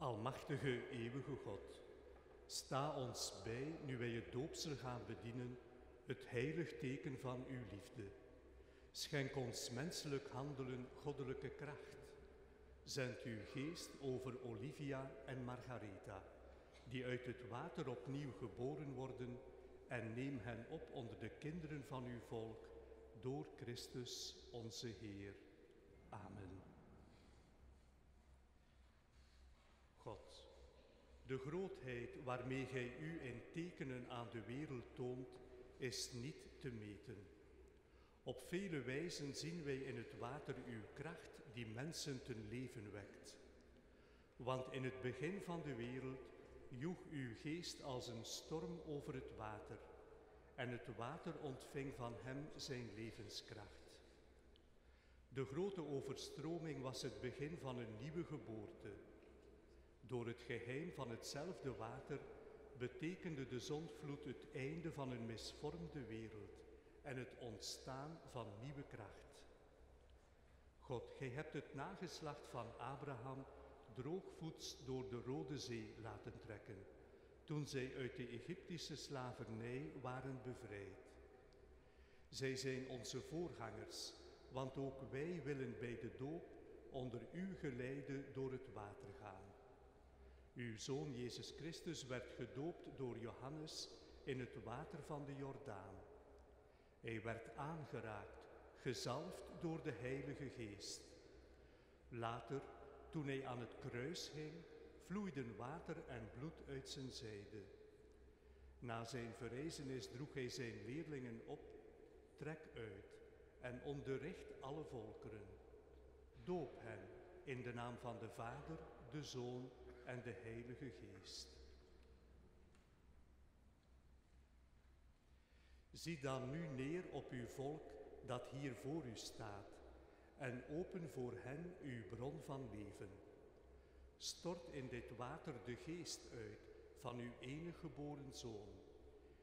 Almachtige, eeuwige God, sta ons bij nu wij het doopsel gaan bedienen, het heilig teken van uw liefde. Schenk ons menselijk handelen goddelijke kracht. Zend uw geest over Olivia en Margaretha, die uit het water opnieuw geboren worden, en neem hen op onder de kinderen van uw volk, door Christus onze Heer. Amen. God, de grootheid waarmee Gij u in tekenen aan de wereld toont, is niet te meten. Op vele wijzen zien wij in het water uw kracht die mensen ten leven wekt. Want in het begin van de wereld joeg uw geest als een storm over het water en het water ontving van hem zijn levenskracht. De grote overstroming was het begin van een nieuwe geboorte. Door het geheim van hetzelfde water betekende de zondvloed het einde van een misvormde wereld en het ontstaan van nieuwe kracht. God, gij hebt het nageslacht van Abraham droogvoets door de Rode Zee laten trekken, toen zij uit de Egyptische slavernij waren bevrijd. Zij zijn onze voorgangers, want ook wij willen bij de doop onder uw geleide door het water gaan. Uw zoon Jezus Christus werd gedoopt door Johannes in het water van de Jordaan. Hij werd aangeraakt, gezalfd door de Heilige Geest. Later, toen hij aan het kruis hing, vloeiden water en bloed uit zijn zijde. Na zijn verrijzenis droeg hij zijn leerlingen op, trek uit en onderricht alle volkeren. Doop hen in de naam van de Vader, de Zoon en de Heilige Geest. Zie dan nu neer op uw volk dat hier voor u staat en open voor hen uw bron van leven. Stort in dit water de geest uit van uw enige geboren Zoon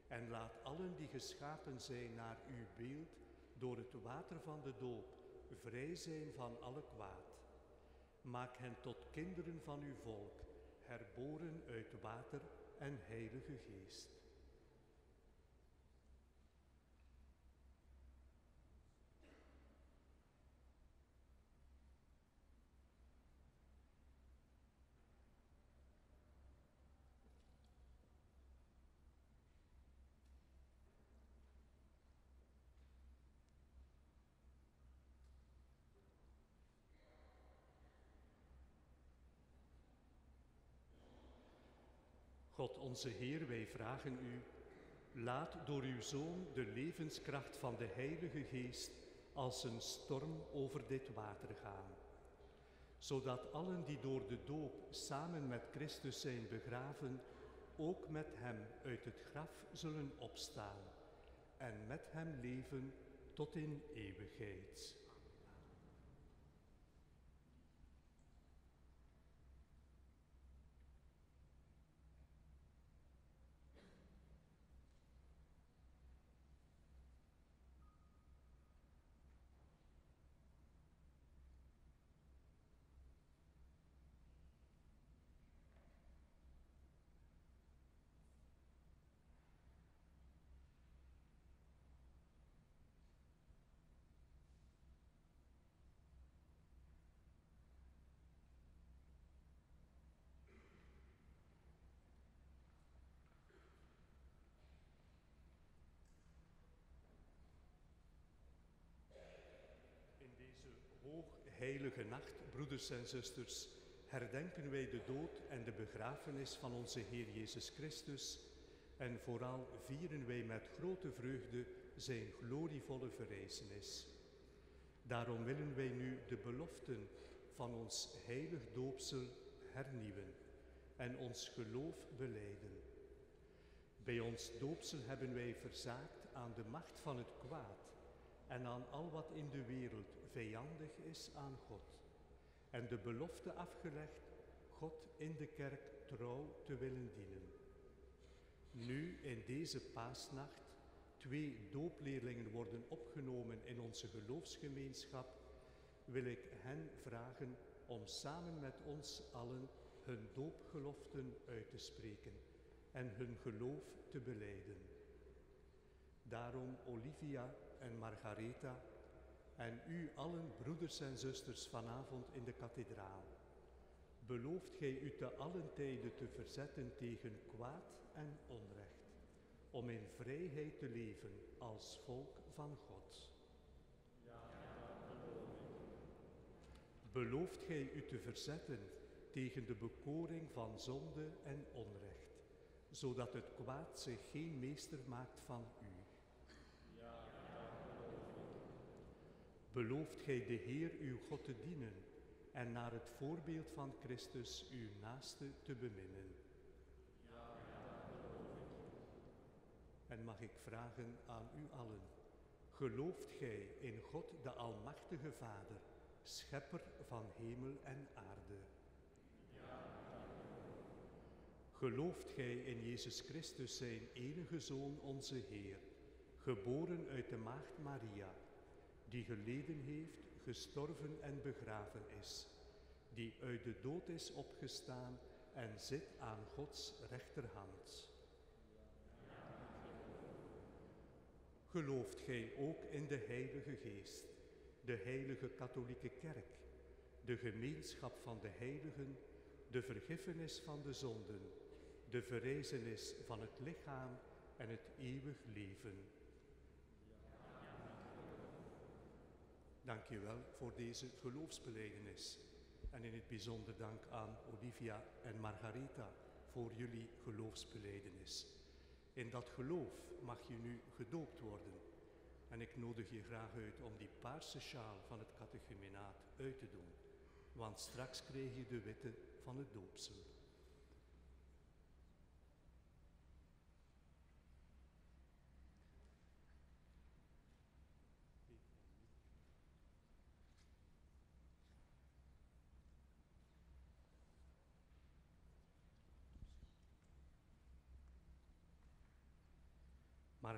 en laat allen die geschapen zijn naar uw beeld door het water van de doop vrij zijn van alle kwaad. Maak hen tot kinderen van uw volk, herboren uit water en heilige geest. God onze Heer, wij vragen u, laat door uw Zoon de levenskracht van de Heilige Geest als een storm over dit water gaan. Zodat allen die door de doop samen met Christus zijn begraven, ook met Hem uit het graf zullen opstaan en met Hem leven tot in eeuwigheid. Heilige nacht, broeders en zusters, herdenken wij de dood en de begrafenis van onze Heer Jezus Christus en vooral vieren wij met grote vreugde zijn glorievolle verrijzenis. Daarom willen wij nu de beloften van ons heilig doopsel hernieuwen en ons geloof beleiden. Bij ons doopsel hebben wij verzaakt aan de macht van het kwaad en aan al wat in de wereld vijandig is aan God. En de belofte afgelegd God in de kerk trouw te willen dienen. Nu in deze paasnacht twee doopleerlingen worden opgenomen in onze geloofsgemeenschap, wil ik hen vragen om samen met ons allen hun doopgeloften uit te spreken en hun geloof te beleiden. Daarom Olivia en Margaretha en u allen broeders en zusters vanavond in de kathedraal. Belooft gij u te allen tijden te verzetten tegen kwaad en onrecht, om in vrijheid te leven als volk van God. Belooft gij u te verzetten tegen de bekoring van zonde en onrecht, zodat het kwaad zich geen meester maakt van u. Belooft gij de Heer uw God te dienen en naar het voorbeeld van Christus uw naaste te beminnen. En mag ik vragen aan u allen, gelooft gij in God de Almachtige Vader, schepper van hemel en aarde? Gelooft gij in Jezus Christus, zijn enige Zoon, onze Heer, geboren uit de Maagd Maria, die geleden heeft, gestorven en begraven is, die uit de dood is opgestaan en zit aan Gods rechterhand? Gelooft gij ook in de Heilige Geest, de Heilige Katholieke Kerk, de gemeenschap van de heiligen, de vergiffenis van de zonden, de verrijzenis van het lichaam en het eeuwig leven? Dank u wel voor deze geloofsbeleidenis. En in het bijzonder dank aan Olivia en Margaretha voor jullie geloofsbeleidenis. In dat geloof mag je nu gedoopt worden. En ik nodig je graag uit om die paarse sjaal van het catechumenaat uit te doen. Want straks krijg je de witte van het doopsel.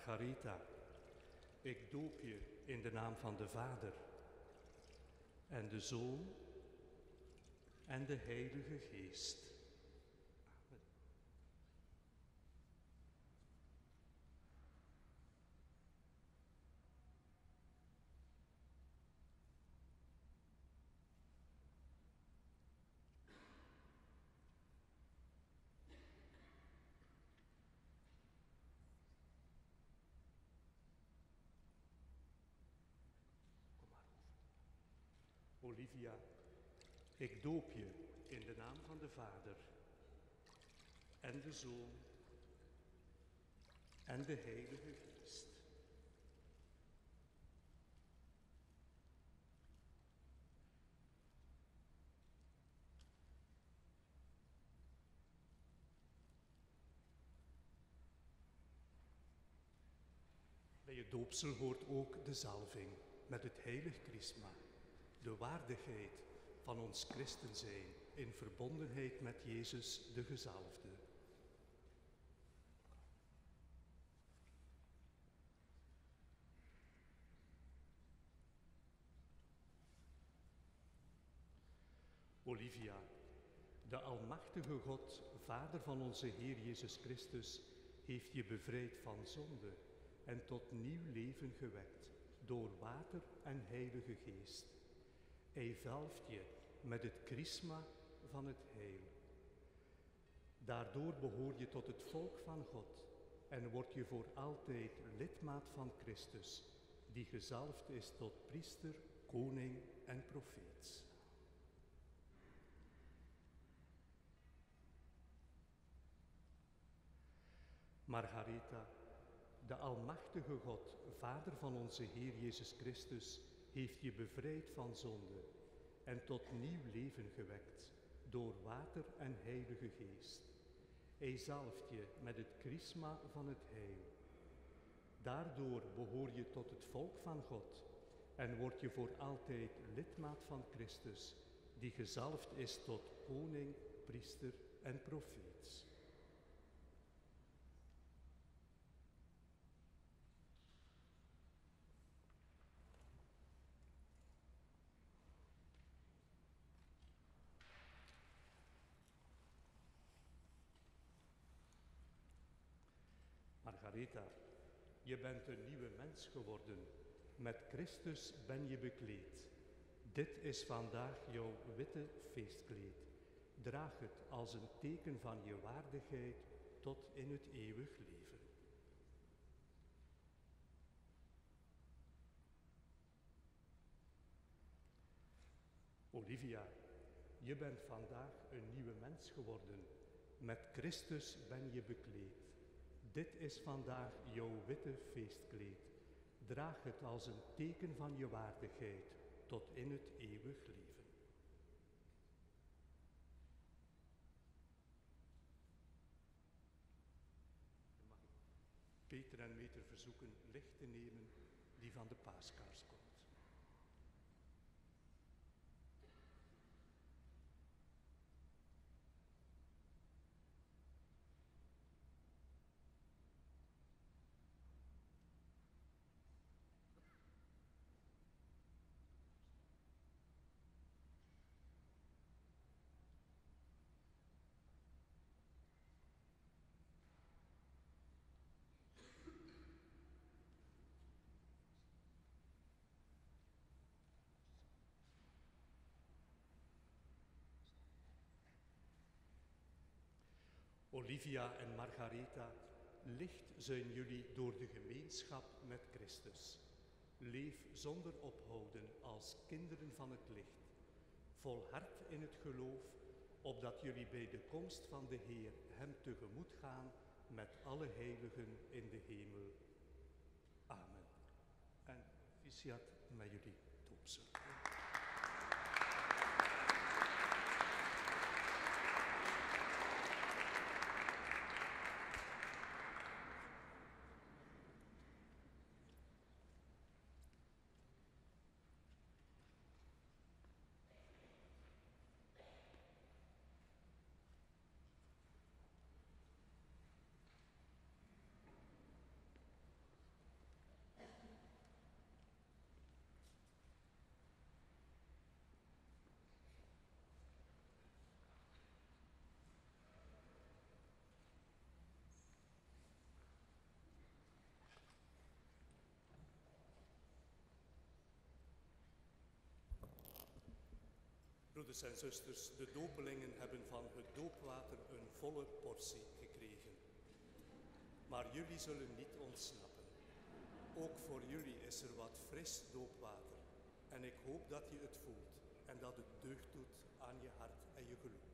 Margaretha, ik doop je in de naam van de Vader en de Zoon en de Heilige Geest. Olivia, ik doop je in de naam van de Vader en de Zoon en de Heilige Geest. Bij je doopsel hoort ook de zalving met het heilig chrisma de waardigheid van ons christen zijn in verbondenheid met Jezus de gezalfde. Olivia, de Almachtige God, Vader van onze Heer Jezus Christus, heeft je bevrijd van zonde en tot nieuw leven gewekt door water en Heilige Geest. Hij zalft je met het chrisma van het heil. Daardoor behoor je tot het volk van God en word je voor altijd lidmaat van Christus, die gezalfd is tot priester, koning en profeet. Margaretha, de Almachtige God, Vader van onze Heer Jezus Christus, heeft je bevrijd van zonde en tot nieuw leven gewekt door water en heilige geest. Hij zalft je met het chrisma van het heil. Daardoor behoor je tot het volk van God en word je voor altijd lidmaat van Christus, die gezalfd is tot koning, priester en profeet. Margaretha, je bent een nieuwe mens geworden. Met Christus ben je bekleed. Dit is vandaag jouw witte feestkleed. Draag het als een teken van je waardigheid tot in het eeuwig leven. Olivia, je bent vandaag een nieuwe mens geworden. Met Christus ben je bekleed. Dit is vandaag jouw witte feestkleed. Draag het als een teken van je waardigheid tot in het eeuwig leven. Dan mag ik Peter en Meter verzoeken licht te nemen die van de paaskaars komt. Olivia en Margaretha, licht zijn jullie door de gemeenschap met Christus. Leef zonder ophouden als kinderen van het licht. Volhard in het geloof, opdat jullie bij de komst van de Heer Hem tegemoet gaan met alle heiligen in de hemel. Amen. En Visiat met jullie doopsel. Broeders en zusters, de dopelingen hebben van het doopwater een volle portie gekregen. Maar jullie zullen niet ontsnappen. Ook voor jullie is er wat fris doopwater. En ik hoop dat je het voelt en dat het deugd doet aan je hart en je geloof.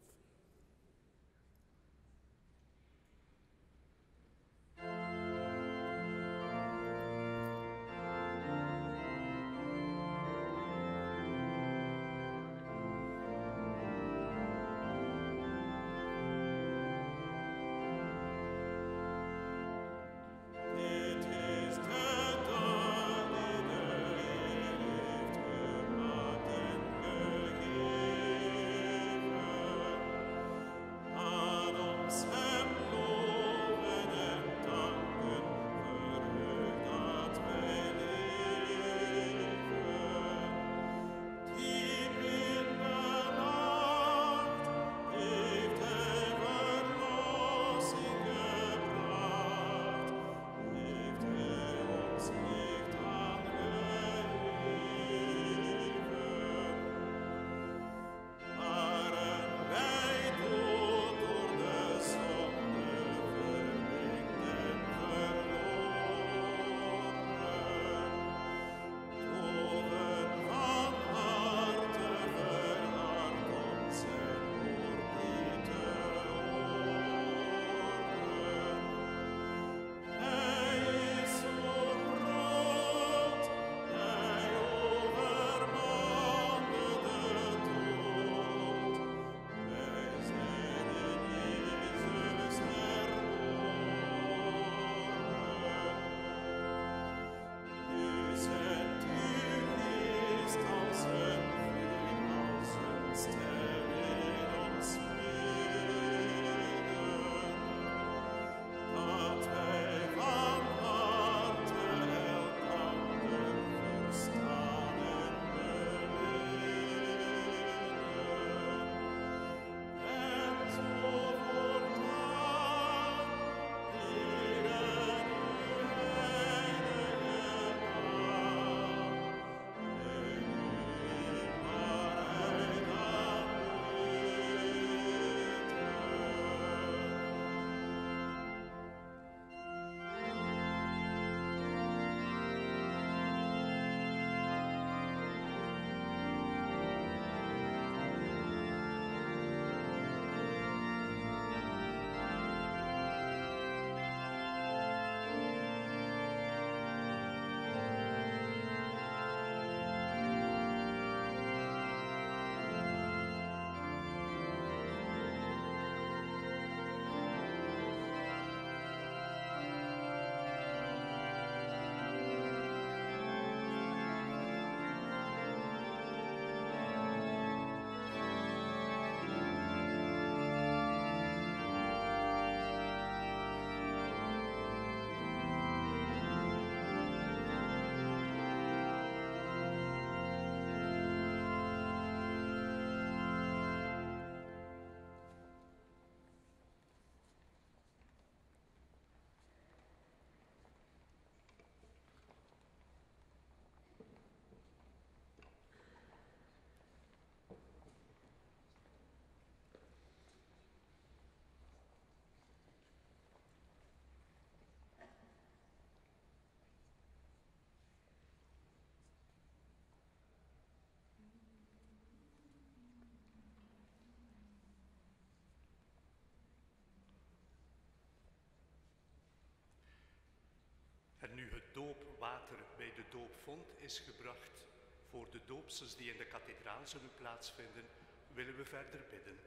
Nu het doopwater bij de doopvond is gebracht voor de doopsels die in de kathedraal zullen plaatsvinden, willen we verder bidden.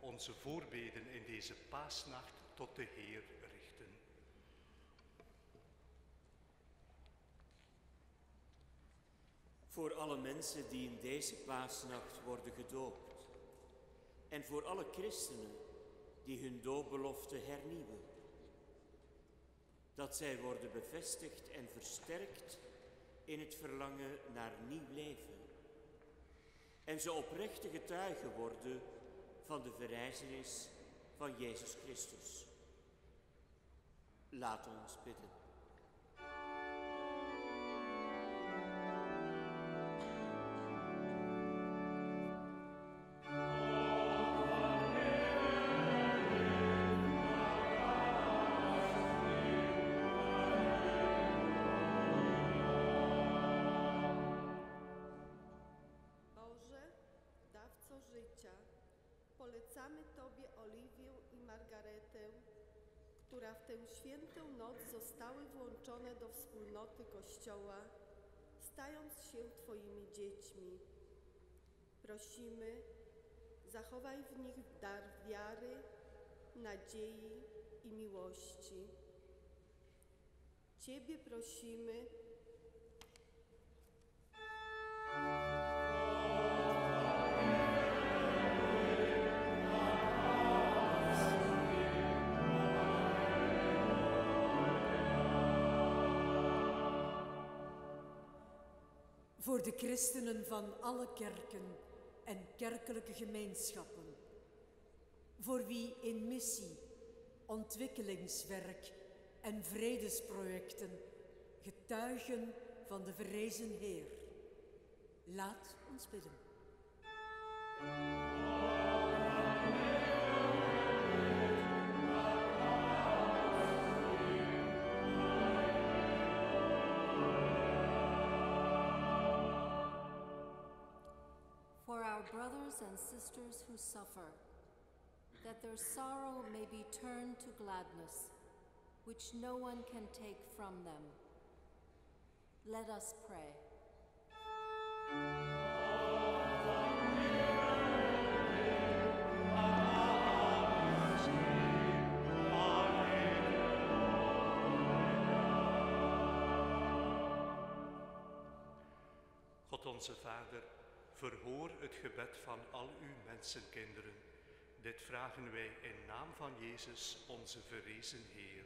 Onze voorbeden in deze paasnacht tot de Heer richten. Voor alle mensen die in deze paasnacht worden gedoopt. En voor alle christenen die hun doopbelofte hernieuwen. Dat zij worden bevestigd en versterkt in het verlangen naar nieuw leven. En ze oprechte getuigen worden van de verrijzenis van Jezus Christus. Laat ons bidden. Która w tę świętą noc zostały włączone do wspólnoty Kościoła, stając się Twoimi dziećmi. Prosimy, zachowaj w nich dar wiary, nadziei i miłości. Ciebie prosimy, Voor de christenen van alle kerken en kerkelijke gemeenschappen. Voor wie in missie, ontwikkelingswerk en vredesprojecten getuigen van de verrezen Heer. Laat ons bidden. Brothers and sisters who suffer, that their sorrow may be turned to gladness, which no one can take from them. Let us pray. God onze Vader, verhoor het gebed van al uw mensenkinderen. Dit vragen wij in naam van Jezus, onze verrezen Heer.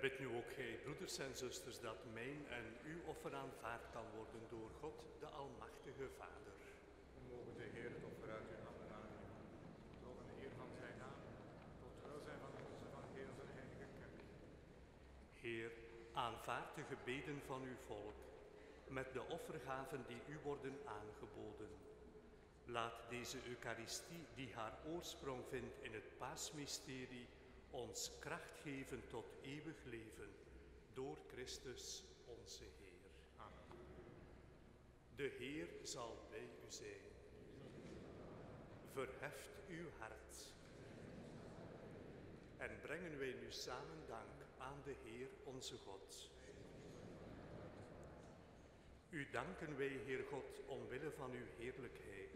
Bid nu ook gij, broeders en zusters, dat mijn en uw offer aanvaard kan worden door God, de Almachtige Vader. Mogen de Heer het offer uit uw handen aannemen, tot een eer van zijn naam, tot welzijn van onze van heel zijn heilige kerk. Heer, aanvaard de gebeden van uw volk met de offergaven die u worden aangeboden. Laat deze Eucharistie, die haar oorsprong vindt in het paasmysterie, ons kracht geven tot eeuwig leven. Door Christus onze Heer. Amen. De Heer zal bij u zijn. Verheft uw hart. En brengen wij nu samen dank aan de Heer onze God. U danken wij, Heer God, omwille van uw heerlijkheid.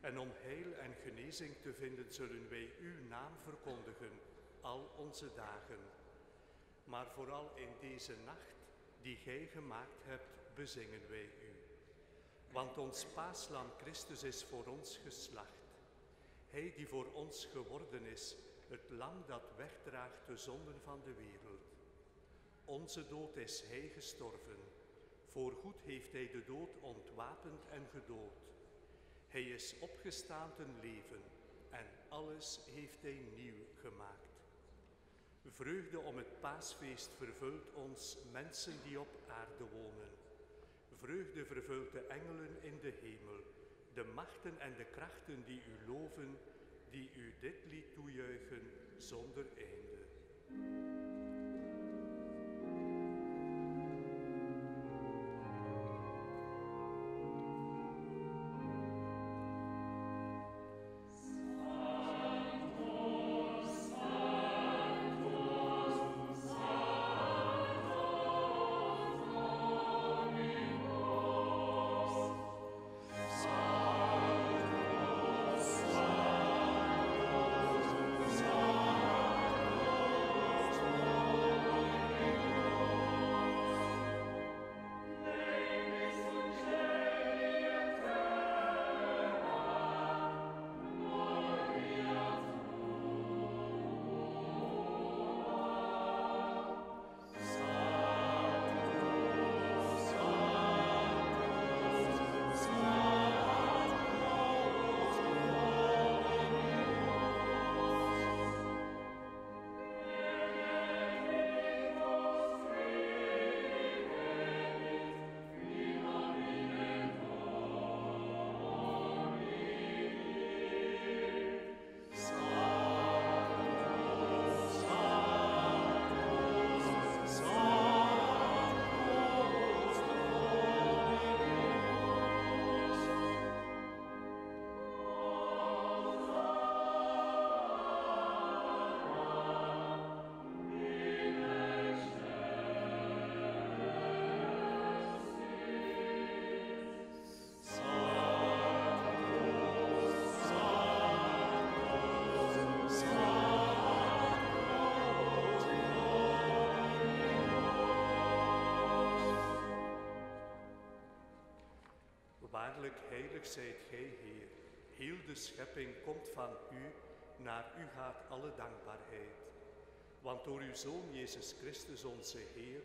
En om heil en genezing te vinden, zullen wij uw naam verkondigen al onze dagen. Maar vooral in deze nacht die gij gemaakt hebt, bezingen wij u. Want ons paaslam Christus is voor ons geslacht. Hij die voor ons geworden is, het lam dat wegdraagt de zonden van de wereld. Onze dood is hij gestorven. Voorgoed heeft hij de dood ontwapend en gedood. Hij is opgestaan ten leven en alles heeft hij nieuw gemaakt. Vreugde om het paasfeest vervult ons mensen die op aarde wonen. Vreugde vervult de engelen in de hemel, de machten en de krachten die u loven, die u dit lied toejuichen zonder einde. Zijt gij, Heer. Heel de schepping komt van u, naar u gaat alle dankbaarheid. Want door uw Zoon Jezus Christus onze Heer,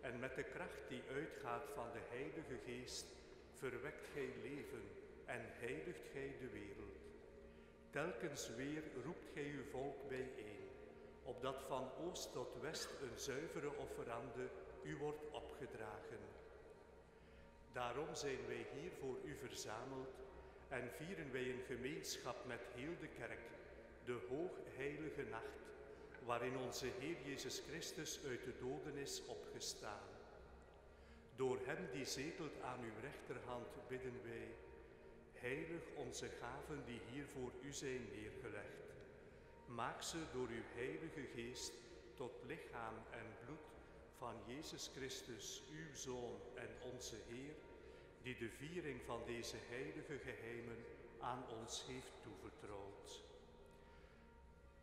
en met de kracht die uitgaat van de Heilige Geest, verwekt gij leven en heiligt gij de wereld. Telkens weer roept gij uw volk bijeen, opdat van oost tot west een zuivere offerande u wordt opgedragen. Daarom zijn wij hier voor u verzameld en vieren wij een gemeenschap met heel de kerk, de hoogheilige nacht, waarin onze Heer Jezus Christus uit de doden is opgestaan. Door Hem die zetelt aan uw rechterhand bidden wij, heilig onze gaven die hier voor u zijn neergelegd. Maak ze door uw heilige geest tot lichaam en bloed van Jezus Christus, uw Zoon en onze Heer, die de viering van deze heilige geheimen aan ons heeft toevertrouwd.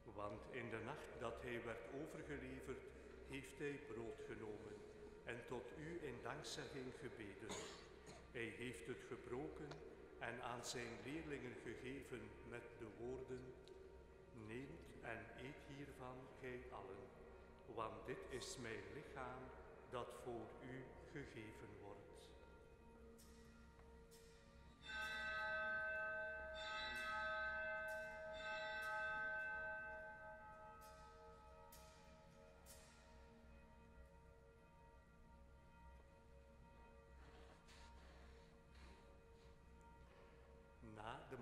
Want in de nacht dat hij werd overgeleverd, heeft hij brood genomen en tot u in dankzegging gebeden. Hij heeft het gebroken en aan zijn leerlingen gegeven met de woorden, neemt en eet hiervan gij allen, want dit is mijn lichaam dat voor u gegeven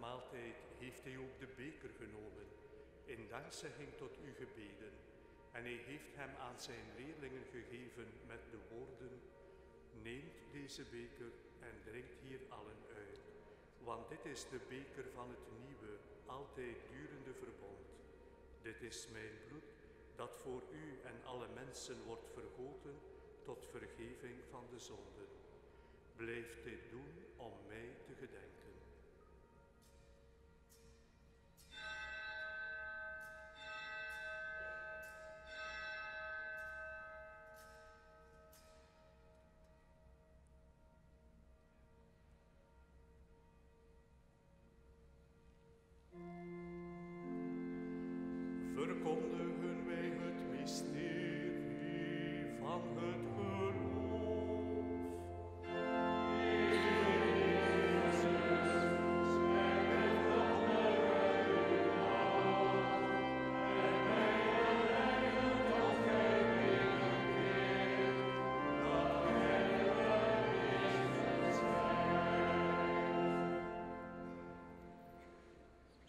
maaltijd heeft hij ook de beker genomen, in dankzegging tot u gebeden. En hij heeft hem aan zijn leerlingen gegeven met de woorden, neemt deze beker en drinkt hier allen uit. Want dit is de beker van het nieuwe, altijd durende verbond. Dit is mijn bloed, dat voor u en alle mensen wordt vergoten tot vergeving van de zonden. Blijf dit doen om mij te gedenken.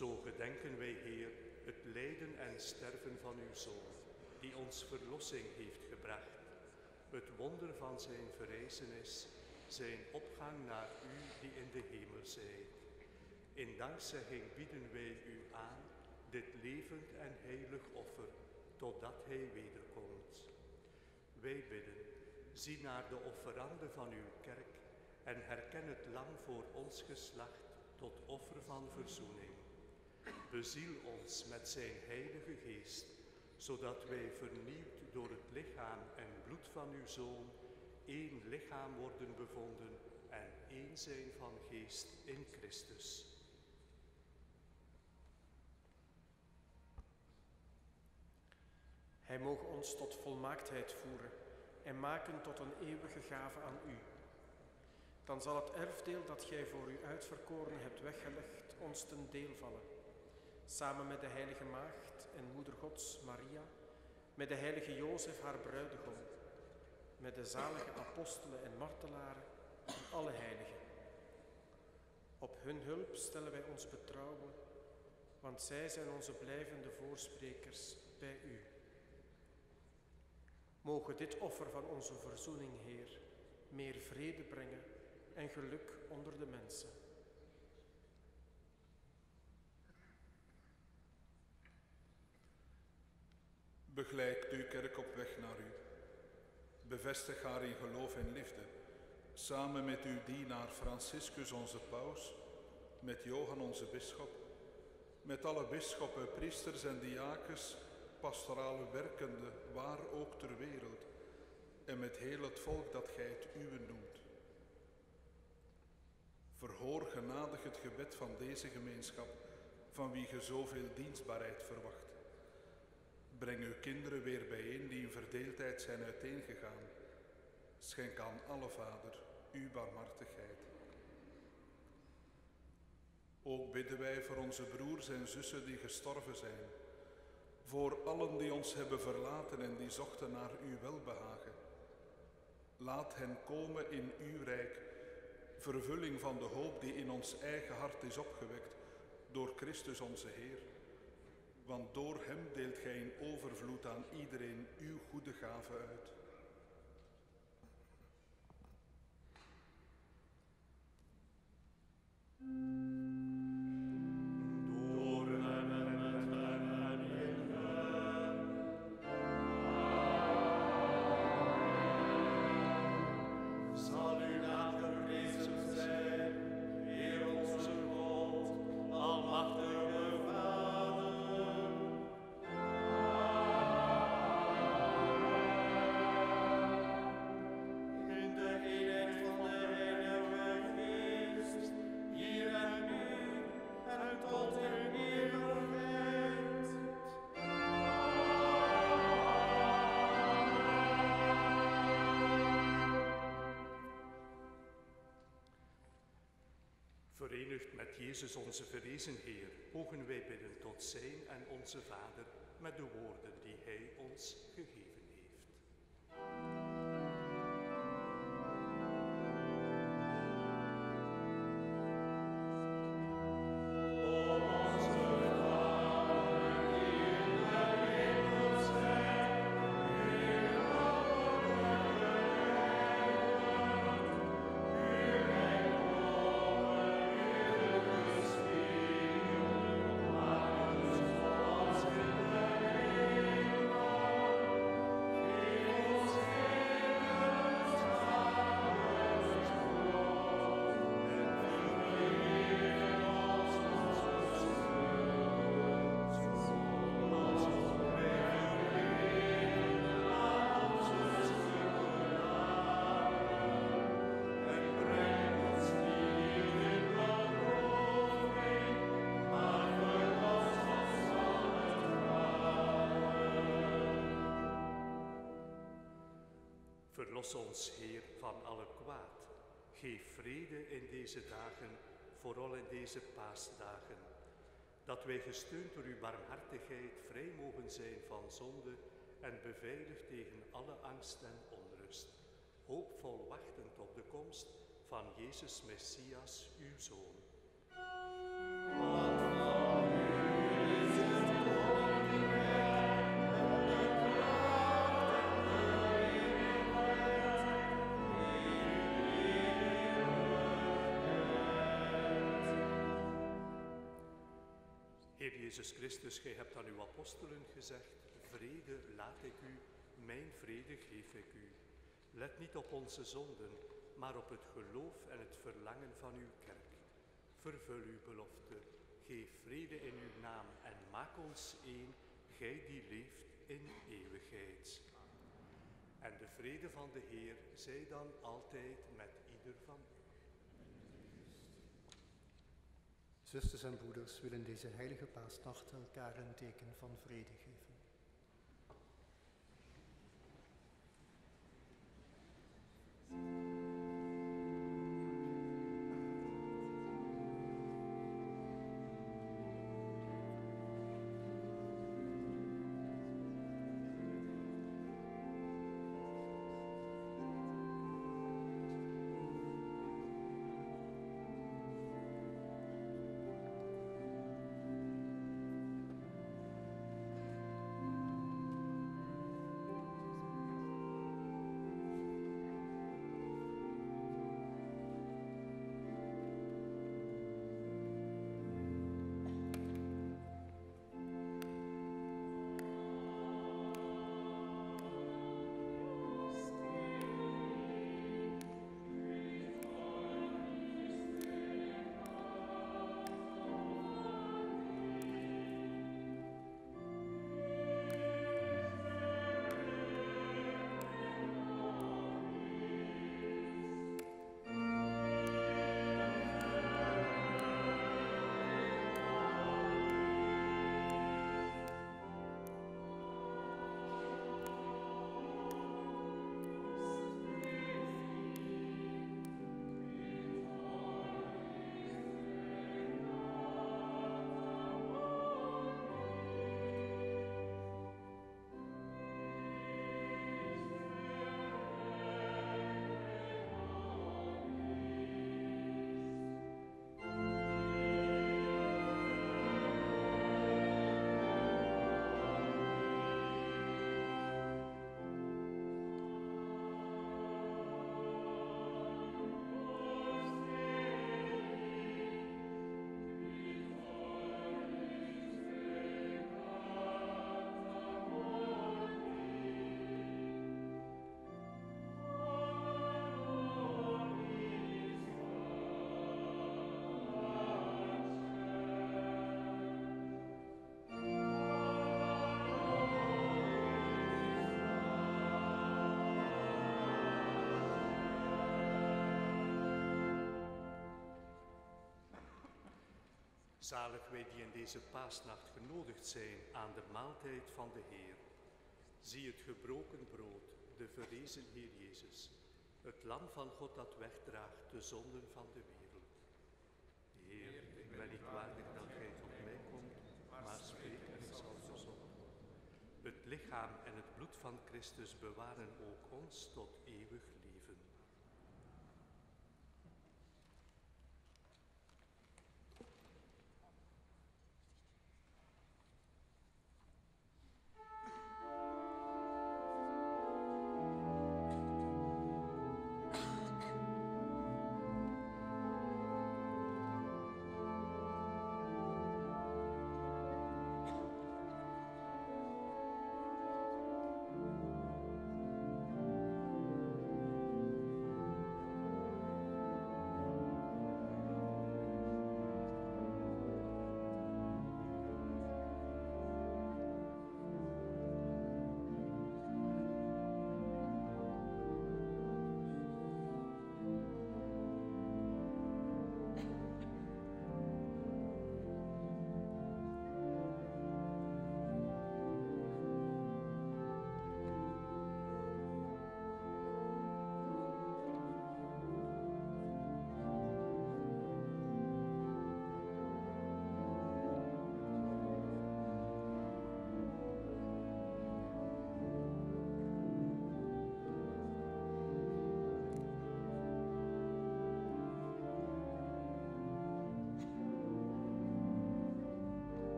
Zo gedenken wij, Heer, het lijden en sterven van uw Zoon, die ons verlossing heeft gebracht. Het wonder van zijn verrijzenis, zijn opgang naar u die in de hemel zijt. In dankzegging bieden wij u aan dit levend en heilig offer, totdat hij wederkomt. Wij bidden, zie naar de offerande van uw kerk en herken het lam voor ons geslacht tot offer van verzoening. Beziel ons met zijn heilige geest, zodat wij vernieuwd door het lichaam en bloed van uw Zoon één lichaam worden bevonden en één zijn van geest in Christus. Hij mogen ons tot volmaaktheid voeren en maken tot een eeuwige gave aan u. Dan zal het erfdeel dat gij voor u uitverkoren hebt weggelegd ons ten deel vallen. Samen met de heilige maagd en moeder Gods Maria, met de heilige Jozef haar bruidegom, met de zalige apostelen en martelaren en alle heiligen. Op hun hulp stellen wij ons betrouwen, want zij zijn onze blijvende voorsprekers bij u. Mogen dit offer van onze verzoening, Heer, meer vrede brengen en geluk onder de mensen. Begeleid uw kerk op weg naar u. Bevestig haar in geloof en liefde, samen met uw dienaar Franciscus onze paus, met Johan onze bisschop, met alle bisschoppen, priesters en diakens, pastorale werkenden, waar ook ter wereld, en met heel het volk dat gij het uwe noemt. Verhoor genadig het gebed van deze gemeenschap, van wie ge zoveel dienstbaarheid verwacht. Breng uw kinderen weer bijeen die in verdeeldheid zijn uiteengegaan. Schenk aan alle vader uw barmhartigheid. Ook bidden wij voor onze broers en zussen die gestorven zijn, voor allen die ons hebben verlaten en die zochten naar uw welbehagen. Laat hen komen in uw rijk, vervulling van de hoop die in ons eigen hart is opgewekt door Christus onze Heer. Want door Hem deelt gij in overvloed aan iedereen uw goede gave uit. Jezus onze verrezen Heer, mogen wij bidden tot Zijn en onze Vader met de woorden Ons, Heer, van alle kwaad. Geef vrede in deze dagen, vooral in deze paasdagen. Dat wij gesteund door uw barmhartigheid vrij mogen zijn van zonde en beveiligd tegen alle angst en onrust. Hoopvol wachtend op de komst van Jezus Messias, uw Zoon. Jezus Christus, gij hebt aan uw apostelen gezegd, vrede laat ik u, mijn vrede geef ik u. Let niet op onze zonden, maar op het geloof en het verlangen van uw kerk. Vervul uw belofte, geef vrede in uw naam en maak ons één, gij die leeft in eeuwigheid. En de vrede van de Heer zij dan altijd met ieder van u. Zusters en broeders willen deze heilige paasnacht elkaar een teken van vrede geven. Zalig wij die in deze paasnacht genodigd zijn aan de maaltijd van de Heer. Zie het gebroken brood, de verrezen Heer Jezus, het lam van God dat wegdraagt de zonden van de wereld. Heer, ik ben niet waardig dat Gij tot mij komt, maar spreek en ik zal gezond. Het lichaam en het bloed van Christus bewaren ook ons tot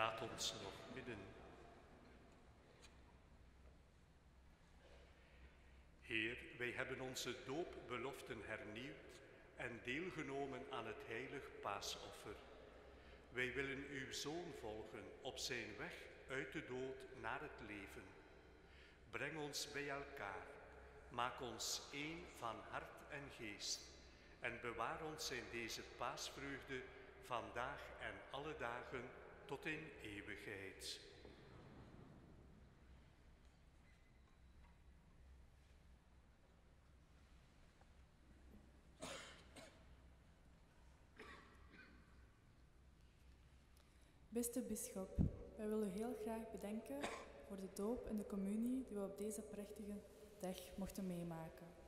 Laat ons nog bidden. Heer, wij hebben onze doopbeloften hernieuwd en deelgenomen aan het heilig paasoffer. Wij willen uw Zoon volgen op zijn weg uit de dood naar het leven. Breng ons bij elkaar, maak ons één van hart en geest en bewaar ons in deze paasvreugde vandaag en alle dagen tot in eeuwigheid. Beste bisschop, wij willen heel graag bedanken voor de doop en de communie die we op deze prachtige dag mochten meemaken.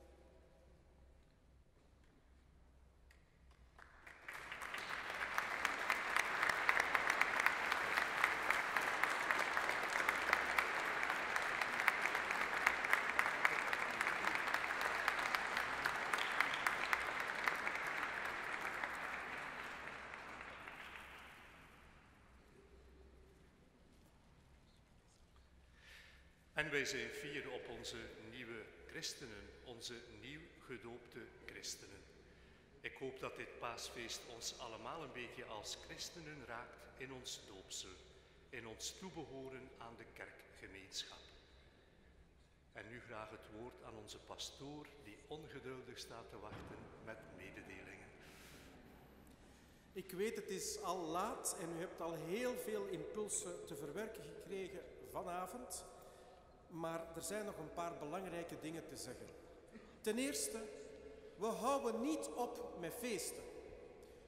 En wij zijn fier op onze nieuwe christenen, onze nieuw gedoopte christenen. Ik hoop dat dit paasfeest ons allemaal een beetje als christenen raakt in ons doopsel, in ons toebehoren aan de kerkgemeenschap. En nu graag het woord aan onze pastoor die ongeduldig staat te wachten met mededelingen. Ik weet het is al laat en u hebt al heel veel impulsen te verwerken gekregen vanavond. Maar er zijn nog een paar belangrijke dingen te zeggen. Ten eerste, we houden niet op met feesten.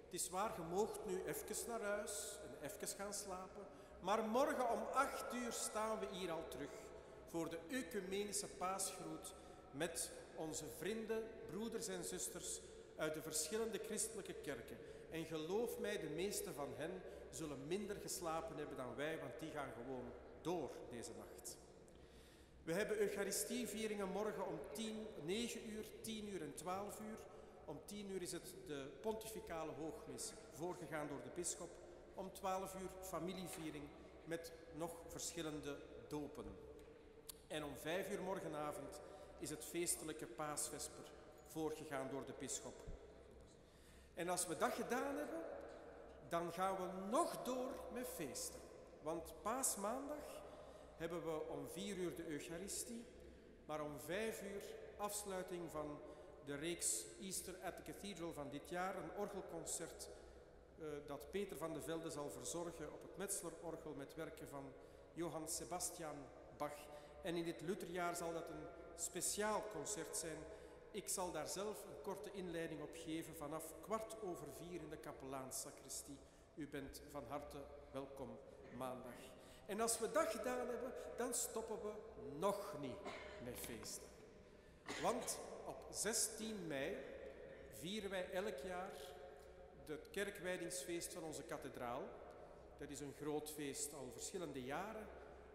Het is waar, je moogt nu even naar huis en even gaan slapen. Maar morgen om acht uur staan we hier al terug voor de ecumenische paasgroet met onze vrienden, broeders en zusters uit de verschillende christelijke kerken. En geloof mij, de meeste van hen zullen minder geslapen hebben dan wij, want die gaan gewoon door deze nacht. We hebben Eucharistievieringen morgen om 10, 9 uur, 10 uur en 12 uur. Om 10 uur is het de pontificale hoogmis, voorgegaan door de bisschop. Om 12 uur familieviering met nog verschillende dopen. En om 5 uur morgenavond is het feestelijke paasvesper, voorgegaan door de bisschop. En als we dat gedaan hebben, dan gaan we nog door met feesten. Want paasmaandag hebben we om vier uur de Eucharistie, maar om vijf uur afsluiting van de reeks Easter at the Cathedral van dit jaar, een orgelconcert uh, dat Peter van de Velde zal verzorgen op het Metzlerorgel met werken van Johann Sebastian Bach. En in dit Lutherjaar zal dat een speciaal concert zijn. Ik zal daar zelf een korte inleiding op geven vanaf kwart over vier in de kapelaansacristie. U bent van harte welkom maandag. En als we dat gedaan hebben, dan stoppen we nog niet met feesten. Want op 16 mei vieren wij elk jaar het kerkwijdingsfeest van onze kathedraal. Dat is een groot feest al verschillende jaren,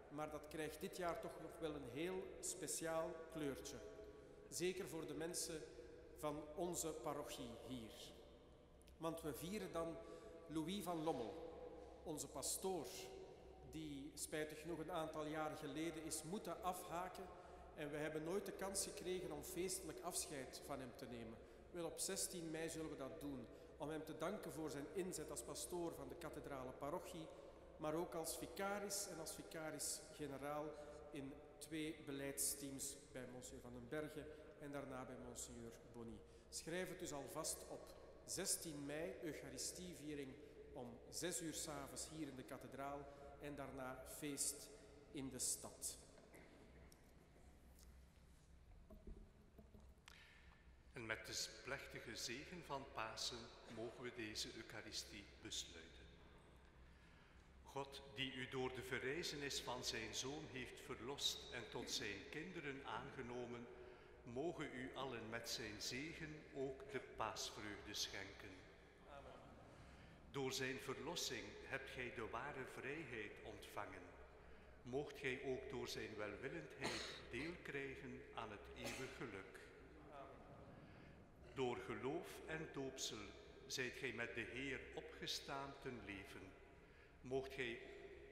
maar dat krijgt dit jaar toch nog wel een heel speciaal kleurtje. Zeker voor de mensen van onze parochie hier. Want we vieren dan Louis van Lommel, onze pastoor, die spijtig genoeg een aantal jaren geleden is moeten afhaken. En we hebben nooit de kans gekregen om feestelijk afscheid van hem te nemen. Wel, op 16 mei zullen we dat doen. Om hem te danken voor zijn inzet als pastoor van de kathedrale parochie. Maar ook als vicaris en als vicaris-generaal in twee beleidsteams bij Monsieur van den Bergen en daarna bij Monsieur Bonny. Schrijf het dus alvast op 16 mei, Eucharistieviering om 6 uur s'avonds hier in de kathedraal en daarna feest in de stad. En met de plechtige zegen van Pasen mogen we deze Eucharistie besluiten. God, die u door de verrijzenis van zijn Zoon heeft verlost en tot zijn kinderen aangenomen, mogen u allen met zijn zegen ook de paasvreugde schenken. Door zijn verlossing hebt gij de ware vrijheid ontvangen. Moogt gij ook door zijn welwillendheid deel krijgen aan het eeuwig geluk. Door geloof en doopsel zijt gij met de Heer opgestaan ten leven. Moogt gij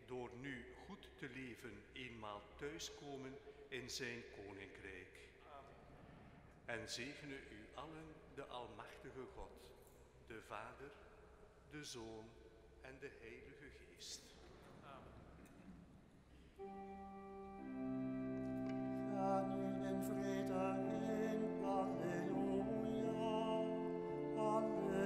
door nu goed te leven eenmaal thuiskomen in zijn koninkrijk. En zegene u allen de Almachtige God, de Vader, de Zoon en de Heilige Geest. Ga nu in vrede in. Halleluja. Halleluja.